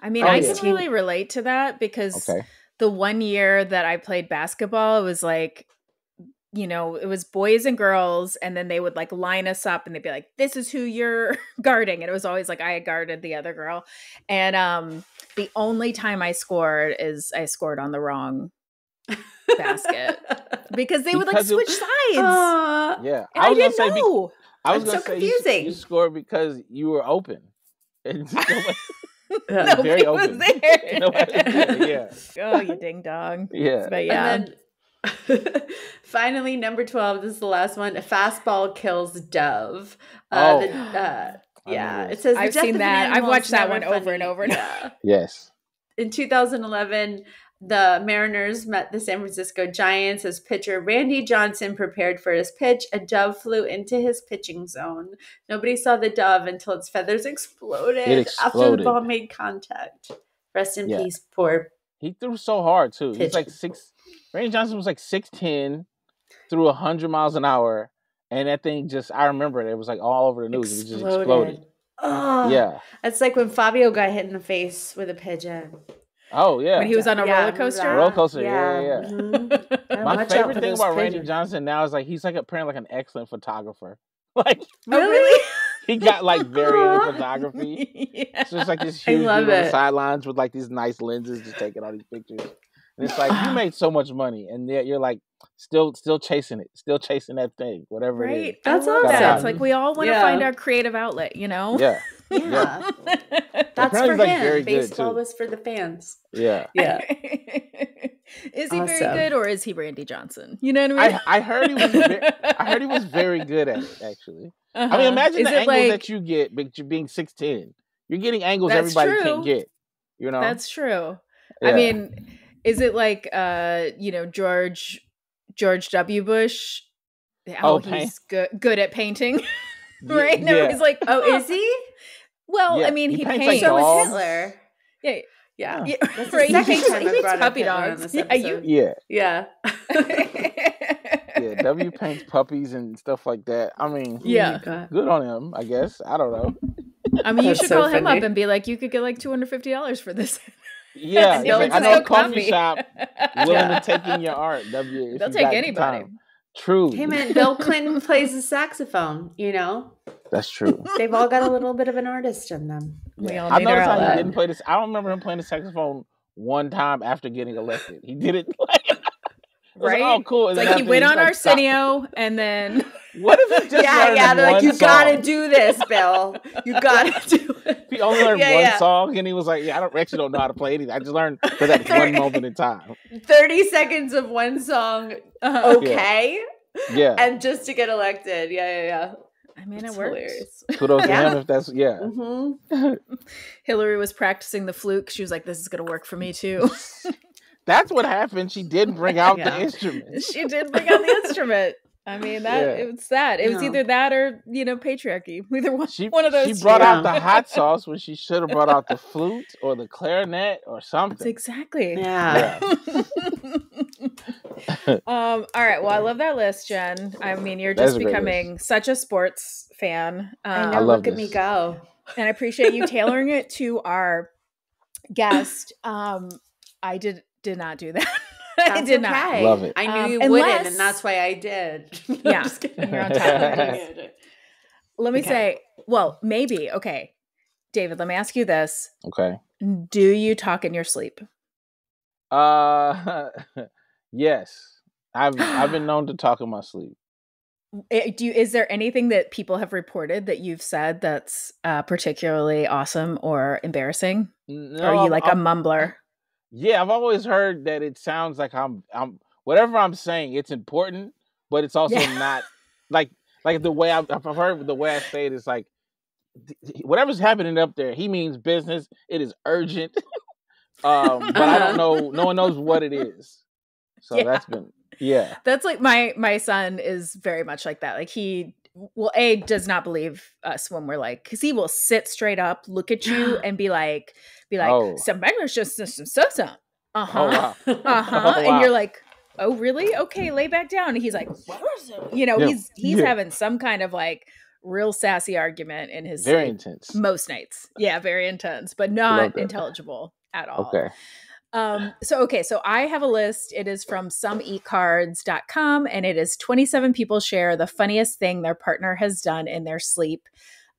I mean, Oh, I yeah. can really relate to that because okay. the one year that I played basketball, it was like, you know, it was boys and girls, and then they would like line us up and they'd be like, This is who you're guarding. And it was always like I had guarded the other girl. And um the only time I scored is I scored on the wrong basket. Because they would like Because it- switch sides. Aw. Yeah, and I, was gonna didn't say be- know. I was That's gonna so say you confusing. You, scored because you were open. And nobody- Nobody very was open. there. Nobody yeah. oh, you ding dong. yeah. But yeah. And then finally, number 12, this is the last one. A fastball kills Dove. Uh, Oh. the, uh, yeah, remember it says I've seen that. I've watched that never one over and over and Yeah. Yes. In 2011, the Mariners met the San Francisco Giants as pitcher Randy Johnson prepared for his pitch. A dove flew into his pitching zone. Nobody saw the dove until its feathers exploded, It after the ball made contact. Rest in Yeah. peace, poor. He threw so hard too. He's like six. Randy Johnson was like six ten, threw hundred miles an hour, and that thing just I remember it. It was like all over the news. It just exploded. Oh, Yeah. It's like when Fabio got hit in the face with a pigeon. Oh yeah. When he was on a Yeah, roller coaster. Roller coaster, yeah, yeah, yeah. mhm. Gotta My favorite thing those about Randy. Johnson now is like he's like apparently like an excellent photographer. Like Really? he got like very Aw. into photography. yeah. It's just like this huge love dude on the sidelines with like these nice lenses, just taking all these pictures. And it's like you made so much money, and yet you're like still still chasing it, still chasing that thing, whatever it is. That's I love awesome. It's like we all want to Yeah. find our creative outlet, you know? Yeah, Yeah. That's for he's, like, him. very Baseball too. was for the fans. yeah. Yeah. is he very good or is he Randy Johnson? You know what I mean? I I heard he was ve- I heard he was very good at it. Actually, I mean, Uh-huh. imagine Is the it angles like- that you get, but you being six ten. You're getting angles That's everybody true. can't get. You know, That's true. Yeah. I mean, is it like uh, you know, George George W. Bush? How Oh, he's good good at painting, Yeah, right? No, yeah. he's like, Oh, is he? Well, Yeah, I mean, he he, paints, paints. like, So dogs. is Hitler. yeah, Yeah. yeah, That's right. He second paints, he paints puppy dogs. Yeah, you. yeah, Yeah. yeah. W paints puppies and stuff like that. I mean, Yeah. Oh God. good on him. I guess I don't know. I mean, you should so call him up and be like, you could get like two hundred fifty dollars for this. Yeah, And he's no like, I know a coffee shop willing Yeah. to take in your art. W, if They'll you take got the anybody. Time. True. Hey man, Bill Clinton plays the saxophone. You know, That's true. they've all got a little bit of an artist in them. We all I need our noticed how he didn't play this. I don't remember him playing the saxophone one time after getting elected. He did it like, I was like, Right? oh, cool. It's like he went on like, stop. Arsenio and then What if he just yeah, learned yeah. They're like, one you gotta do this, Bill. You gotta do it. He only learned Yeah, one yeah. song, and he was like, "Yeah, I don't actually don't know how to play anything. I just learned for that one moment in time." Thirty seconds of one song, uh, okay, Yeah, and just to get elected. Yeah, yeah, yeah. I mean yeah. it worked. hilarious. kudos Yeah. to him if that's yeah. hmm Hillary was practicing the fluke. She was like, "This is gonna work for me too." That's what happened. She did bring out Yeah. the instrument. she did bring out the instrument. I mean that Yeah. it was that. It was No. either that or you know patriarchy. Either one. She one of those. She two. brought out the hot sauce when she should have brought out the flute or the clarinet or That's something. exactly. Yeah. um, all right. Well, I love that list, Jen. I mean, you're just a great becoming such a sports fan. I Um, know. love look at me go. and I appreciate you tailoring it to our guest. Um, I did did not do that. I That's did not. okay. Love it. I knew Um, you wouldn't, and that's why I did. I'm Yeah, just you're on top of it. Let me Okay. say, well, maybe okay, David. Let me ask you this: Okay. Do you talk in your sleep? Uh, yes. I've I've been known to talk in my sleep. Eh, Do you, is there anything that people have reported that you've said that's uh, particularly awesome or embarrassing? No, or are you like I'm- a mumbler? Yeah, I've always heard that it sounds like I'm I'm whatever I'm saying, it's important, but it's also Yeah. not like like the way I've, I've heard the way I say it is like whatever's happening up there, he means business. It is urgent. um, but I don't know. No one knows what it is. So Yeah. that's been yeah. That's like my my son is very much like that. Like he well, a does not believe us when we're like because he will sit straight up, look at you, and be like, be like, Oh. some bangers just some some some. Uh huh. Oh wow. Uh huh. Oh, And you're like, oh really? Okay, lay back down. And he's like, what is it? You know, Yeah. he's he's Yeah. having some kind of like real sassy argument in his Very sleep intense. most nights. Yeah, very intense, but not intelligible at all. Okay. Um, so okay, so I have a list. It is from someecards.com and it is 27 people share the funniest thing their partner has done in their sleep.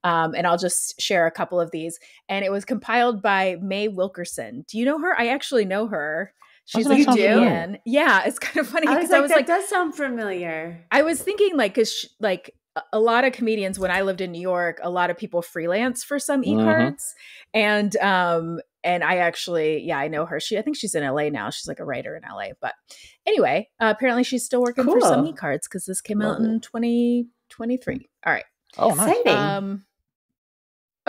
Um, and I'll just share a couple of these. And it was compiled by May Wilkerson. Do you know her? I actually know her. She's Doesn't a that sound familiar? comedian. Yeah, it's kind of funny because I because was like, I was that like, does sound familiar. I was thinking like because like a- a lot of comedians when I lived in New York, a lot of people freelance for some Mhm. e-cards, and um and I actually yeah I know her. She I think she's in LA now. She's like a writer in LA. But anyway, uh, apparently she's still working for some Cool. e-cards because this came Love out in twenty twenty three. All right. Oh nice. Exciting. Um,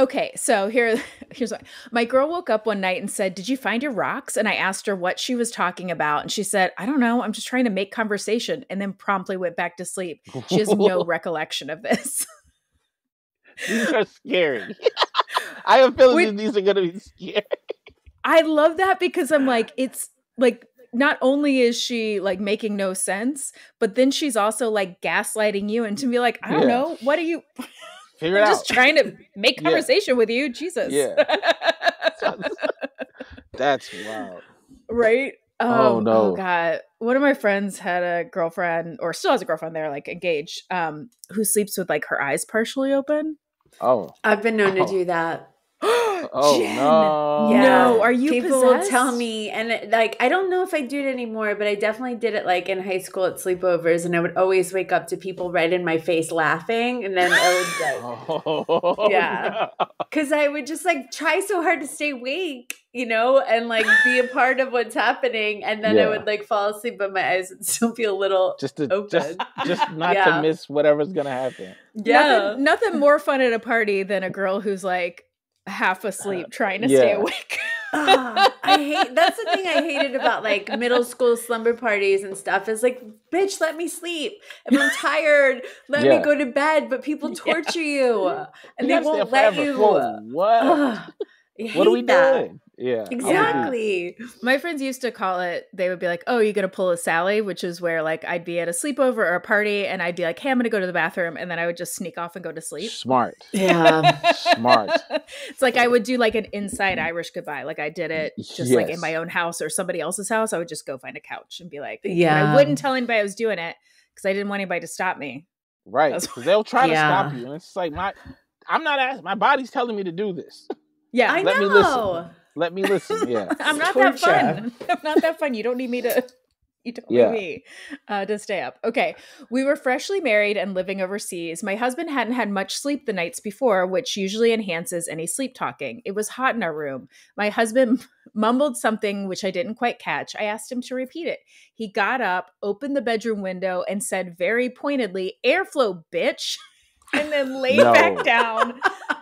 okay, so here, here's what my girl woke up one night and said, "Did you find your rocks?" And I asked her what she was talking about, and she said, "I don't know. I'm just trying to make conversation." And then promptly went back to sleep. She has no recollection of this. these are scary. I have a feeling Wait. these are gonna be scary. I love that because I'm like, it's like not only is she like making no sense, but then she's also like gaslighting you and to be like, I don't Yeah. know, what are you? Figure it I'm out. just trying to make Yeah. conversation with you, Jesus. Yeah. That's wild. right? Oh, Um, no. god! One of my friends had a girlfriend, or still has a girlfriend. They're like engaged, um, who sleeps with like her eyes partially open. Oh. I've been known to Oh. do that. Oh Jen, no. No, are you People will tell me, and it, like I don't know if I do it anymore, but I definitely did it like in high school at sleepovers, and I would always wake up to people right in my face laughing, and then I would like Oh, Yeah. no. because I would just like try so hard to stay awake, you know, and like be a part of what's happening, and then I would like fall asleep, but my eyes would still be a little. Just to Open. just just not Yeah. to miss whatever's gonna happen. Nothing, nothing more fun at a party than a girl who's like half asleep trying to stay awake. Ah, I hate that's the thing I hated about like middle school slumber parties and stuff is like, bitch, let me sleep. If I'm tired, let Yeah. me go to bed. But people torture you and You they won't let forever. you. Whoa, what? Ugh, what are we hate that. doing? Yeah. I'm with you. Exactly. My friends used to call it, they would be like, Oh, you're gonna pull a Sally, which is where like I'd be at a sleepover or a party and I'd be like, Hey, I'm gonna go to the bathroom and then I would just sneak off and go to sleep. Smart. Yeah. Smart. it's like I would do like an inside Irish goodbye. Like I did it just like in my own house or somebody else's house. I would just go find a couch and be like, but Yeah. I wouldn't tell anybody I was doing it because I didn't want anybody to stop me. Right. Because they'll try to Yeah. stop you. And it's like my I'm not asking my body's telling me to do this. Yeah, I Let me know. Let me listen. Yeah. I'm not that fun. I'm not that fun. You don't need me to. You don't Yeah. need me uh, to stay up. Okay. We were freshly married and living overseas. My husband hadn't had much sleep the nights before, which usually enhances any sleep talking. It was hot in our room. My husband mumbled something which I didn't quite catch. I asked him to repeat it. He got up, opened the bedroom window, and said very pointedly, Airflow, bitch. And then lay No. back down,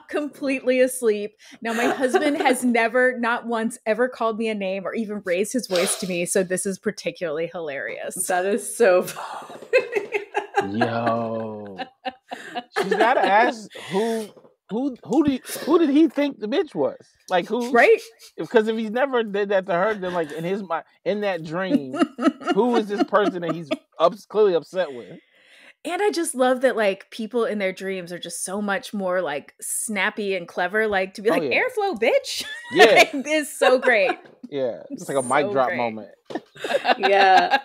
completely asleep. Now, my husband has never, not once, ever called me a name or even raised his voice to me. So this is particularly hilarious. That is so funny. Yo. She's gotta ask who who who did who did he think the bitch was? Like who Right? because if he's never did that to her, then like in his mind in that dream, who is this person that he's up, clearly upset with? And I just love that like people in their dreams are just so much more like snappy and clever. Like to be Oh, like yeah. airflow, bitch. Yeah. like, is so great. Yeah. It's like a mic drop great. moment. Yeah.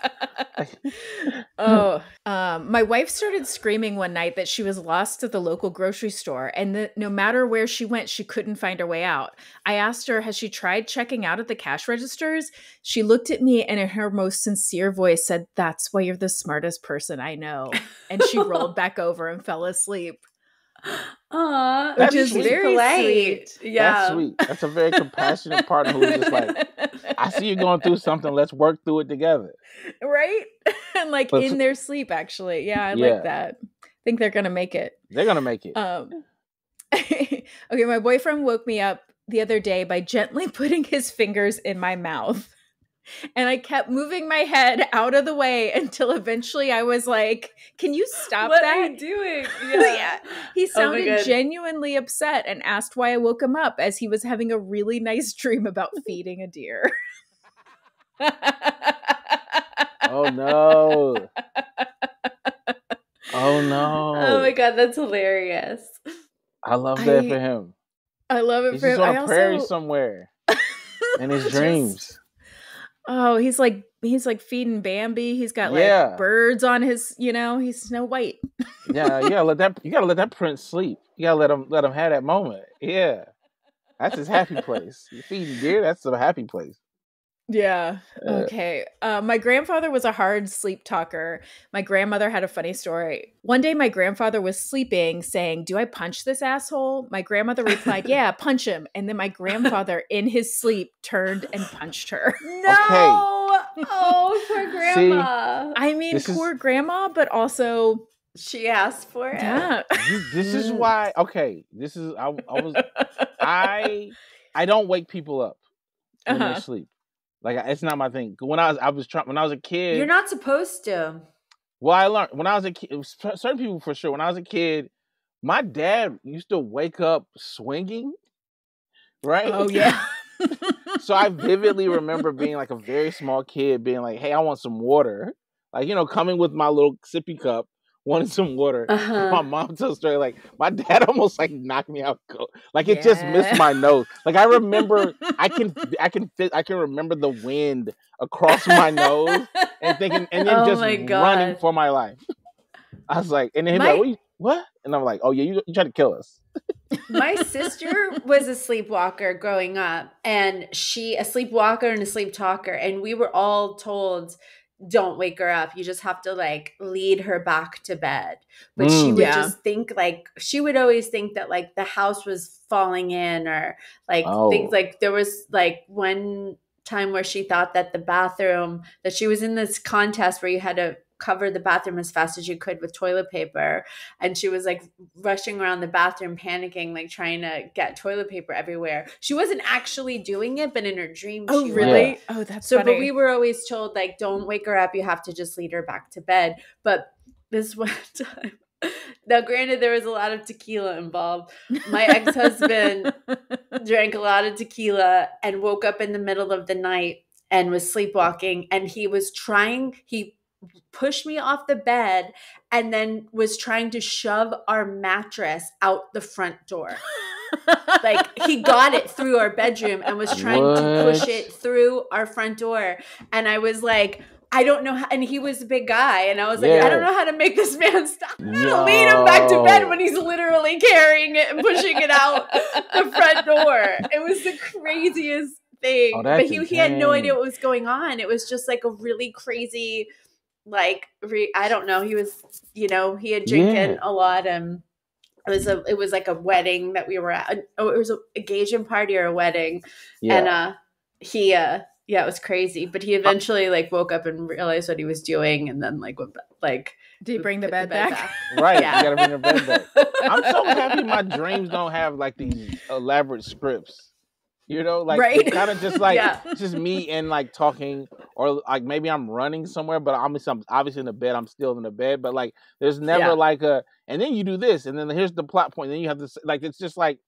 oh, um, my wife started screaming one night that she was lost at the local grocery store, and that no matter where she went, she couldn't find her way out. I asked her, "Has she tried checking out at the cash registers?" She looked at me and, in her most sincere voice, said, "That's why you're the smartest person I know." And she rolled back over and fell asleep. Aw, That's is she's very polite. sweet. Yeah. That's sweet. That's a very compassionate partner who's just like, I see you going through something, let's work through it together. right? and like But- in their sleep, actually. Yeah, I Yeah. like that. I think they're gonna make it. They're gonna make it. Um, okay, my boyfriend woke me up the other day by gently putting his fingers in my mouth. And I kept moving my head out of the way until eventually I was like, Can you stop what that? What are you doing? Yeah. He Oh sounded God. genuinely upset and asked why I woke him up as he was having a really nice dream about feeding a deer. oh no. Oh no. Oh my god, that's hilarious. I love that I- for him. I love it He's for just him. on I a prairie also, somewhere in his Just- dreams. Oh, he's like he's like feeding Bambi. He's got like Yeah. birds on his, you know, he's Snow White. Yeah, you gotta let that you gotta let that prince sleep. You gotta let him let him have that moment. Yeah. That's his happy place. You feeding deer, that's a happy place. Yeah. Uh, Okay. Uh, my grandfather was a hard sleep talker. My grandmother had a funny story. One day, my grandfather was sleeping, saying, Do I punch this asshole? My grandmother replied, Yeah, punch him. And then my grandfather, in his sleep, turned and punched her. No. Oh, poor grandma. I mean, This is- poor grandma, but also, she asked for it. yeah. You- this is why okay, this is I, I was I I don't wake people up when Uh-huh. they sleep. Like it's not my thing. When I was I was trying when I was a kid. You're not supposed to. Well, I learned when I was a kid. was Certain people for sure. When I was a kid, my dad used to wake up swinging. Right. Oh, yeah. so I vividly remember being like a very small kid, being like, "Hey, I want some water." Like you know, coming with my little sippy cup, wanting some water. Uh-huh. My mom tells story like my dad almost like knocked me out, cold. like it just missed my nose. Like I remember, I can, I can fit, I can remember the wind across my nose and thinking, and then Oh just running for my life. I was like, and then he'd My- like, what, you- what? And I'm like, oh yeah, you, you tried to kill us. My sister was a sleepwalker growing up, and she a sleepwalker and a sleep talker, and we were all told, "Don't wake her up. You just have to like lead her back to bed." But she Mm. would Yeah. just think like she would always think that like the house was falling in, or like Oh. things like there was like one time where she thought that the bathroom that she was in this contest where you had to cover the bathroom as fast as you could with toilet paper and she was like rushing around the bathroom panicking like trying to get toilet paper everywhere she wasn't actually doing it but in her dream oh, she really? was. Oh, that's so funny. but we were always told like don't wake her up you have to just lead her back to bed but this one time now granted there was a lot of tequila involved my ex-husband drank a lot of tequila and woke up in the middle of the night and was sleepwalking and he was trying he pushed me off the bed and then was trying to shove our mattress out the front door like he got it through our bedroom and was trying to push it through our front door and i was like I don't know how, and he was a big guy, and I was like, Yeah. I don't know how to make this man stop. I'm gonna no. lead him back to bed when he's literally carrying it and pushing it out the front door. It was the craziest thing. Oh, but he, he had no idea what was going on. It was just like a really crazy, like re- I don't know. He was, you know, he had drinking Yeah. a lot, and it was a it was like a wedding that we were at. Oh, it was a engagement party or a wedding, Yeah. and uh, he uh, yeah, it was crazy. But he eventually like woke up and realized what he was doing, and then like went ba- like Do you bring the put bed back? right. yeah. You gotta bring the bed back. I'm so happy my dreams don't have like these elaborate scripts. You know, like Right. kind of just like Yeah. just me and like talking, or like maybe I'm running somewhere, but I'm, I'm obviously in the bed. I'm still in the bed, but like there's never Yeah. like a, and then you do this, and then here's the plot point. Then you have this like it's just like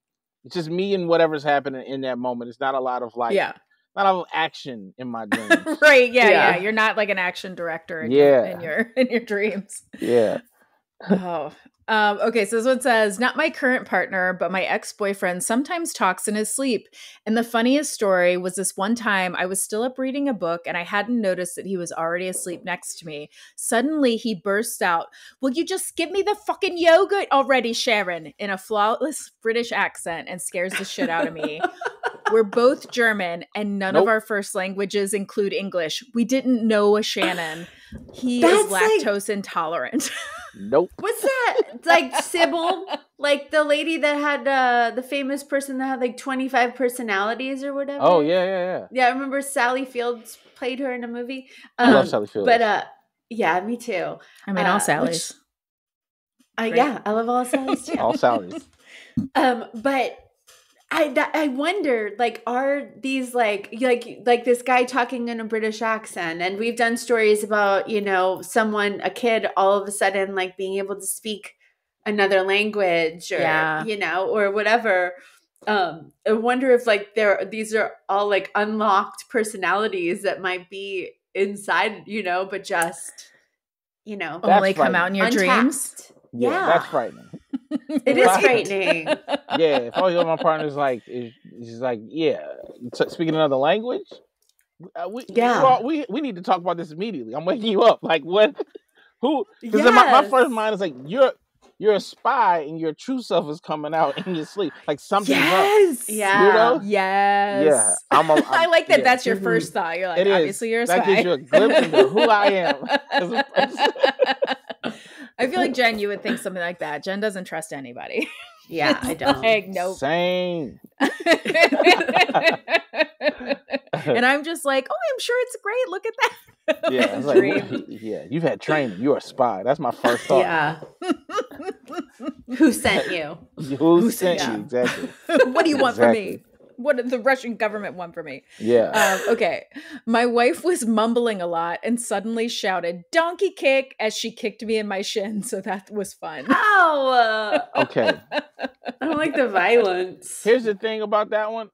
it's just me and whatever's happening in that moment. It's not a lot of like yeah. not a lot of action in my dreams. Right. Yeah, yeah. Yeah. You're not like an action director in, Yeah. your, in your in your dreams. yeah. Oh. Um, okay, so this one says, not my current partner, but my ex-boyfriend sometimes talks in his sleep. And the funniest story was this one time I was still up reading a book and I hadn't noticed that he was already asleep next to me. Suddenly he bursts out, Will you just give me the fucking yogurt already, Sharon? in a flawless British accent and scares the shit out of me. We're both German and none Nope. of our first languages include English. We didn't know a Shannon. He That's is like- lactose intolerant. Nope. What's that? Like Sybil, like the lady that had uh the famous person that had like 25 personalities or whatever. Oh yeah, yeah, yeah. Yeah, I remember Sally Fields played her in a movie. I love Um, Sally Fields. But uh yeah, me too. I mean, Uh, all which- Sally's. Uh, Right. yeah, I love all Sally's too. all Sally's. Um, but I that, I wonder, like, are these like like like this guy talking in a British accent? And we've done stories about you know someone, a kid, all of a sudden like being able to speak another language, or Yeah. you know, or whatever. Um, I wonder if like there these are all like unlocked personalities that might be inside, you know, but just you know, That's Only come out in your dreams. Yeah, Yeah. that's frightening. It is frightening. Yeah, if all of my partners like, is is like, yeah, t- speaking another language. Uh, we, Yeah. well, we we need to talk about this immediately. I'm waking you up. Like, what? Who? Because my, my first mind is like, you're you're a spy, and your true self is coming out in your sleep. Like something's up. Yes. Yeah. You know? Yes. Yeah, I'm. A, I'm I like that. yeah. That's your first thought. You're like, It is. obviously, you're a That spy. gives you a glimpse into who I am as a person. I feel like Jen, you would think something like that. Jen doesn't trust anybody. Yeah, I don't. Like, nope. Same. and I'm just like, oh, I'm sure it's great. Look at that. Yeah, it's like, yeah, you've had training. You're a spy. That's my first thought. Yeah. Who sent you? Who sent yeah. you exactly? what do you want from me? Exactly. What did the Russian government want for me? Yeah. Um, okay. My wife was mumbling a lot and suddenly shouted, donkey kick, as she kicked me in my shin. So that was fun. Ow! okay. I don't like the violence. Here's the thing about that one.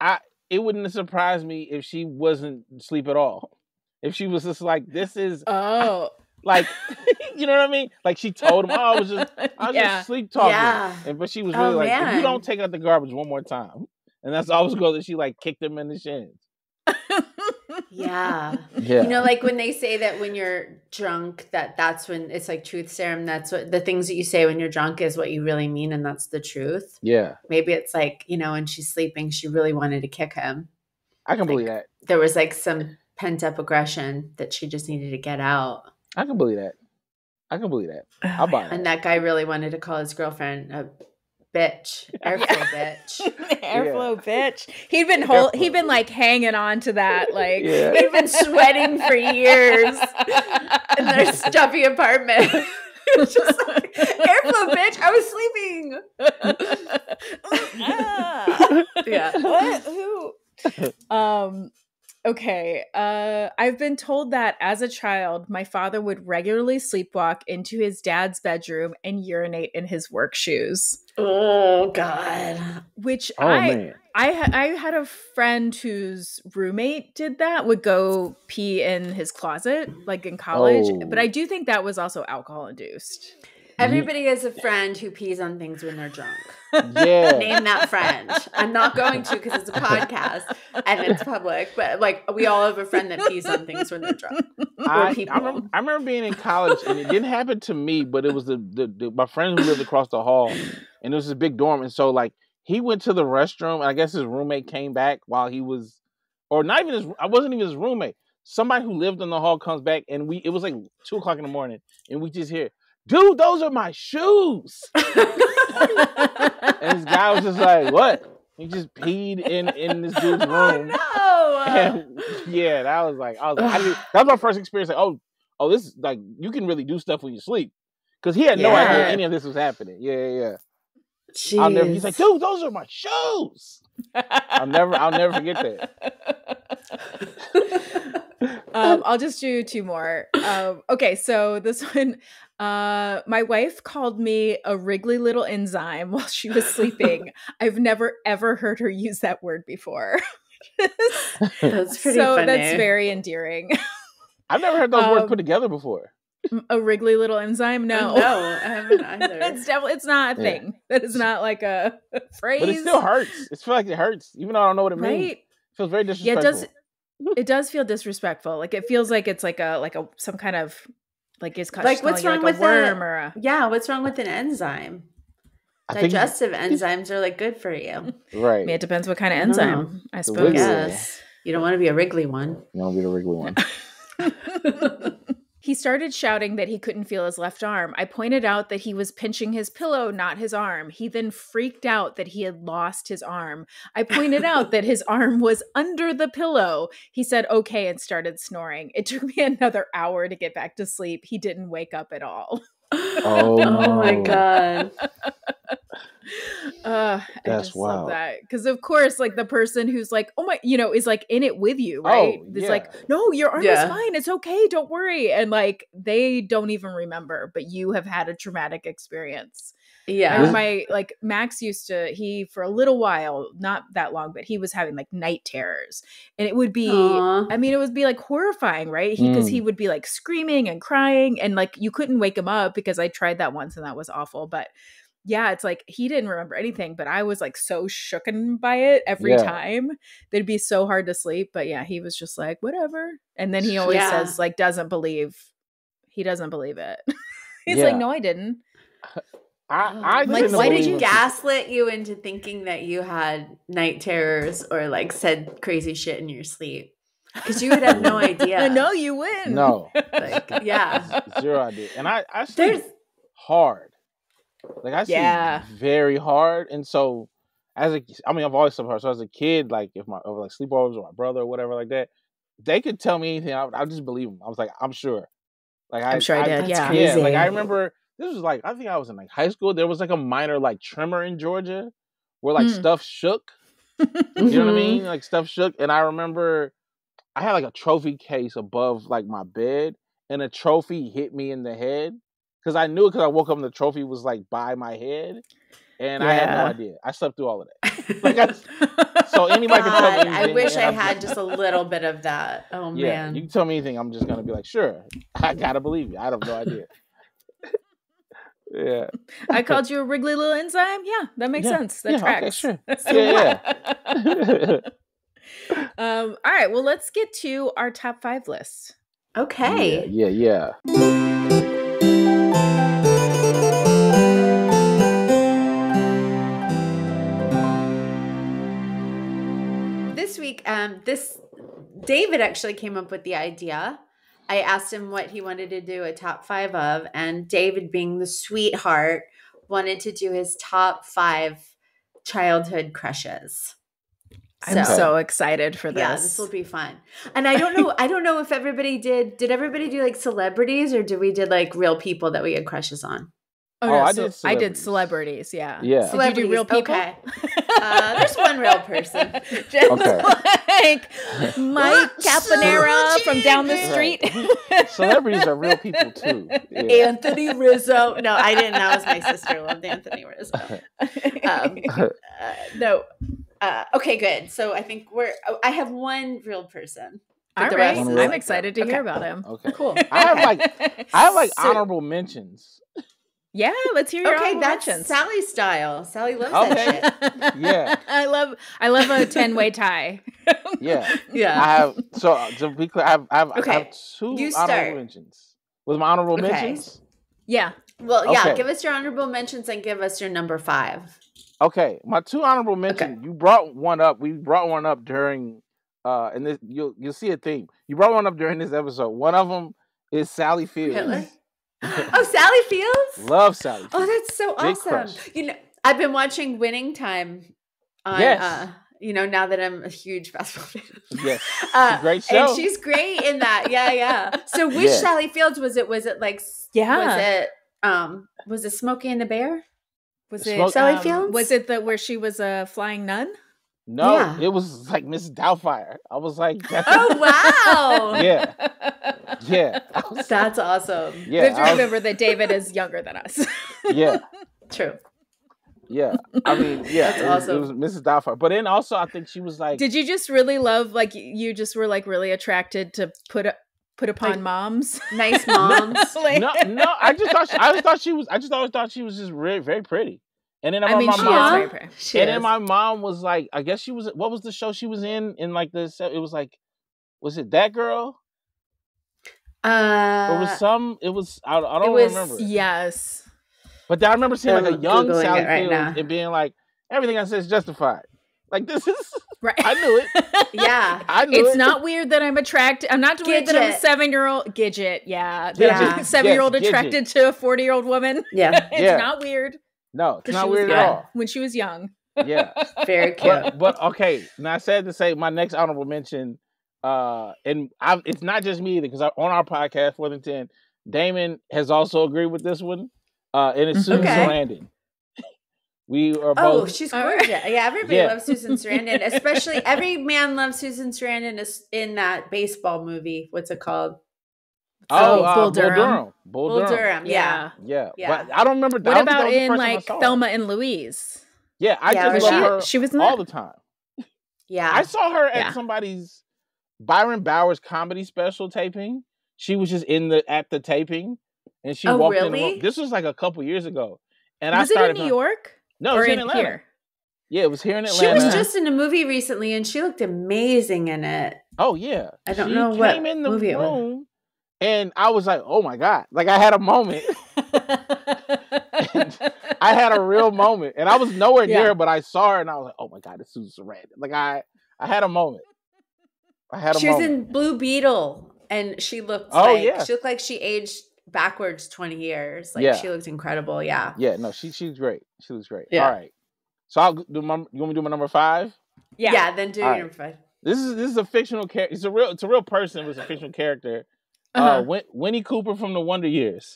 I it wouldn't have surprised me if she wasn't asleep at all. If she was just like, this is Oh. like you know what I mean? Like she told him, Oh, I was just I was yeah. just sleep talking. Yeah. And but she was Oh, really like, if you don't take out the garbage one more time. And that's always goes that she like kicked him in the shins. Yeah. Yeah. You know, like when they say that when you're drunk, that that's when it's like truth serum. That's what the things that you say when you're drunk is what you really mean, and that's the truth. yeah. Maybe it's like you know, when she's sleeping, she really wanted to kick him. I can believe that. There was like some pent up aggression that she just needed to get out, I can believe that. I can believe that. I'll buy that. and that guy really wanted to call his girlfriend a bitch, airflow bitch. Airflow bitch. He'd been whole, he'd been like hanging on to that, like Yeah. He'd been sweating for years in their stuffy apartment. Just like, airflow, bitch. I was sleeping. Ah. Yeah. what? Who? Um. Okay. Uh, I've been told that as a child, my father would regularly sleepwalk into his dad's bedroom and urinate in his work shoes. Oh God. Which oh I man. I I had a friend whose roommate did that. Would go pee in his closet, like in college. Oh. But I do think that was also alcohol induced. Everybody is a friend who pees on things when they're drunk. Yeah. Name that friend. I'm not going to because it's a podcast and it's public, but like we all have a friend that pees on things when they're drunk. I. I, remember, I remember being in college and it didn't happen to me, but it was the, the, the my friend who lived across the hall and it was this big dorm. And so like he went to the restroom and I guess his roommate came back while he was or not even his I wasn't even his roommate. Somebody who lived in the hall comes back and we it was like two o'clock in the morning and we just hear, dude, those are my shoes. and this guy was just like, what? He just peed in in this dude's room. no. And yeah, that was like I was like, I did, that was my first experience. Like, oh, oh, this is like you can really do stuff when you sleep because he had no idea any of this was happening. Yeah, yeah. yeah. Jeez. Never. He's like, dude, those are my shoes. I'll never. I'll never forget that. um, I'll just do two more. Um, okay, so this one, uh, my wife called me a wriggly little enzyme while she was sleeping. I've never ever heard her use that word before. That's pretty so funny. that's very endearing. I've never heard those words Um, put together before. a wriggly little enzyme? No, No, I haven't either. it's definitely it's not a Yeah. thing. That is not like a phrase. But it still hurts. It feels like it hurts, even though I don't know what it means. It feels very Yeah, disrespectful. it does. It does feel disrespectful. Like it feels like it's like a like a some kind of like it's ca- Like, what's wrong like with a the- worm or a yeah, what's wrong with an enzyme? I think- Digestive enzymes are like good for you. right. I mean, it depends what kind of I don't know. enzyme, I The suppose. Yes. You don't want to be a wriggly one. You don't want to be a wriggly one. He started shouting that he couldn't feel his left arm. I pointed out that he was pinching his pillow, not his arm. He then freaked out that he had lost his arm. I pointed out that his arm was under the pillow. He said okay and started snoring. It took me another hour to get back to sleep. He didn't wake up at all. Oh, Oh my god. Uh, I That's just love wild. that because, of course, like the person who's like, "Oh my," you know, is like in it with you, right? Oh, It's yeah. like, "No, your arm Yeah. is fine. It's okay. Don't worry." And like they don't even remember, but you have had a traumatic experience. I Yeah. remember my like Max used to he for a little while, not that long, but he was having like night terrors, and it would be. Aw. I mean, it would be like horrifying, right? Because he, Mm. would be like screaming and crying, and like you couldn't wake him up because I tried that once and that was awful. But yeah, it's like he didn't remember anything, but I was like so shooken by it every Yeah. time. that It'd be so hard to sleep. But yeah, he was just like, whatever. And then he always Yeah. says, like, doesn't believe he doesn't believe it. He's Yeah. like, no, I didn't. I, oh, I Like, didn't why did you it. gaslit you into thinking that you had night terrors or like said crazy shit in your sleep? Because you would have no idea. no, you wouldn't. No, Like, yeah. zero idea. And I, I sleep There's hard. Like I sleep Yeah. very hard, and so as a, I mean, I've always slept hard. So as a kid, like if my over like sleepovers or my brother or whatever like that, they could tell me anything. I would, I would just believe them. I was like, I'm sure. Like I, I'm sure I did, That's yeah. yeah. Like. I remember this was like I think I was in like high school. There was like a minor like tremor in Georgia where like Mm. stuff shook. You know what I mean? Like stuff shook, and I remember I had like a trophy case above like my bed, and a trophy hit me in the head because I knew it because I woke up and the trophy was like by my head, and I had no idea. I slept through all of that. Like I, so anybody can tell me anything. I wish I I'm had just a little bit of that. Oh yeah. man. You can tell me anything, I'm just gonna be like, sure, I gotta believe you. I have no idea. Yeah, I called you a wriggly little enzyme. Yeah, that makes Yeah, sense. That yeah, okay, tracks. sure. So Yeah, what? um, all right. Well, let's get to our top five list. okay. yeah, yeah, yeah. This week, um, this David actually came up with the idea. I asked him what he wanted to do a top five of, and David, being the sweetheart, wanted to do his top five childhood crushes. I'm so excited for this. Yeah, this will be fun. And I don't know, I don't know if everybody did. Did everybody do like celebrities, or did we did like real people that we had crushes on? Oh, Oh, no, I so did I did celebrities. celebrities. Yeah. Yeah. Did you do real people? Okay. Uh, there's one real person. Just Okay. like Mike Caponera from down the Right. street. Celebrities are real people too. Yeah. Anthony Rizzo. No, I didn't. That was my sister. Loved Anthony Rizzo. Um, uh, no. Uh, okay, good. So I think we're. oh, I have one real person. but All the right. rest One is real- I'm excited to real. hear about him. Okay. Cool. I have like I have like So- honorable mentions. Yeah, let's hear your Okay, honorable that's mentions. Sally style. Sally loves Okay. that shit. Yeah. I love I love a 10-way tie. Yeah. Yeah. I have so to be clear, I have I have, I have two you honorable start. mentions. With my honorable Okay. mentions. Yeah. Well, yeah, Okay. give us your honorable mentions and give us your number five. Okay, my two honorable mentions. You brought one up. We brought one up during, uh, and this you'll you'll see a theme. You brought one up during this episode. One of them is Sally Fields. Hitler? Oh, Sally Fields? Love Sally. Fields. Oh, that's so Big awesome. crush. You know, I've been watching Winning Time on Yes. uh, you know, now that I'm a huge basketball fan. Yes, Uh, great show. And she's great in that. Yeah, yeah. So which Yeah. Sally Fields was it? Was it like Yeah. was it um was it Smokey and the Bear? Was Smoke- it Sally um, Fields? Was it the where she was a flying nun? No, Yeah. it was like Miss Doubtfire. I was like, that's Oh wow. yeah, yeah, I was- That's awesome. We have to yeah, I was- remember that David is younger than us. yeah, True. yeah. I mean, yeah, That's it was, awesome. it was Mrs. Doubtfire. But then also, I think she was like, Did you just really love like you just were like really attracted to put a, put upon Like- moms? Nice moms. Like- no, no. I just thought she, I just thought she was. I just always thought she was just very, very pretty. And then I my mean, she mom, is very pretty. She and is. then my mom was like, I guess she was. What was the show she was in? In like the, it was like, was it that girl? uh, Or was some? It was. I, I don't was- remember. Yes. But I remember seeing like a I'm young Googling Sally it right Fields and being like, everything I said is justified. Like this is. Right. I knew it. yeah. I knew It's it. not weird that I'm attracted. I'm not weird that I'm a seven year old Gidget. Yeah, that Yeah. I'm a seven year old Yes, Gidget. attracted to a forty year old woman. Yeah. it's Yeah. not weird. No, it's not she was weird at all. When she was young. Yeah. Very cute. but, but okay, now I said to say my next honorable mention, uh, and I, it's not just me either because on our podcast, Four than Ten, Damon has also agreed with this one, uh, and it's Susan Okay. Sarandon. we are both. Oh, she's All right. gorgeous. Yeah, everybody Yeah. loves Susan Sarandon, especially every man loves Susan Sarandon is in that baseball movie. What's it called? Oh, Oh, uh, Bull Bull Durham. Durham. Bull, Bull Durham. Durham. Yeah. Yeah, Yeah. but I don't remember. What don't about in first time I like. Thelma and Louise? Yeah, I Yeah, just love she- her she was all that? the time. Yeah. I saw her at Yeah. somebody's Byron Bowers comedy special taping. She was just in the at the taping, and she Oh, walked in. The really? This was like a couple years ago, and was I it started in New York No, it or was in in Atlanta. here? Yeah, it was here in Atlanta. she was just in a movie recently and she looked amazing in it. oh yeah, I don't she know what came in the movie it was. room, and I was like, oh my god, like I had a moment. I had a real moment, and I was nowhere Yeah. near, her, but I saw her, and I was like, oh my god, it's Susan Sarandon. Like I, I had a moment. I had a She was in Blue Beetle and she looked Oh, like yeah. she looked like she aged backwards 20 years. Like Yeah. she looked incredible. Yeah. Yeah, no, she she's great. She was great. Yeah. All right. So I'll do my, you want me to do my number five? Yeah, yeah. then do All your right. five. This is this is a fictional character. It's a real it's a real person. It was a fictional character. Uh, Uh-huh. Win- Winnie Cooper from the Wonder Years.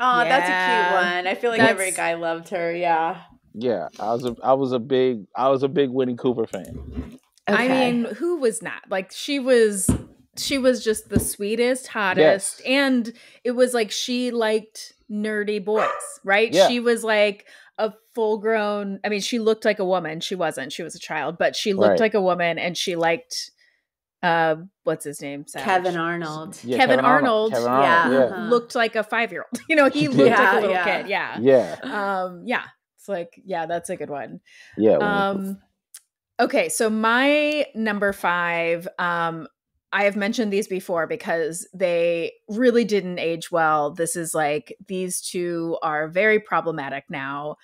Oh, that's a cute one. I feel like That's- every guy loved her. Yeah. Yeah, I was a I was a big I was a big Winnie Cooper fan. I mean, who was not? Like she was she was just the sweetest, hottest, Yes. and it was like she liked nerdy boys, right? Yeah. She was like a full grown I mean, she looked like a woman. She wasn't. She was a child, but she looked Right. like a woman and she liked uh what's his name? Savage. Kevin Arnold. Yeah, Kevin Arnold, Kevin yeah. Arnold. Uh-huh. Looked like a 5-year-old. You know, he looked like a little yeah. kid. Yeah. Yeah. Yeah. Um yeah. It's like yeah, that's a good one. Yeah. Um, okay, so my number five, um, I have mentioned these before because they really didn't age well. This is like these two are very problematic now,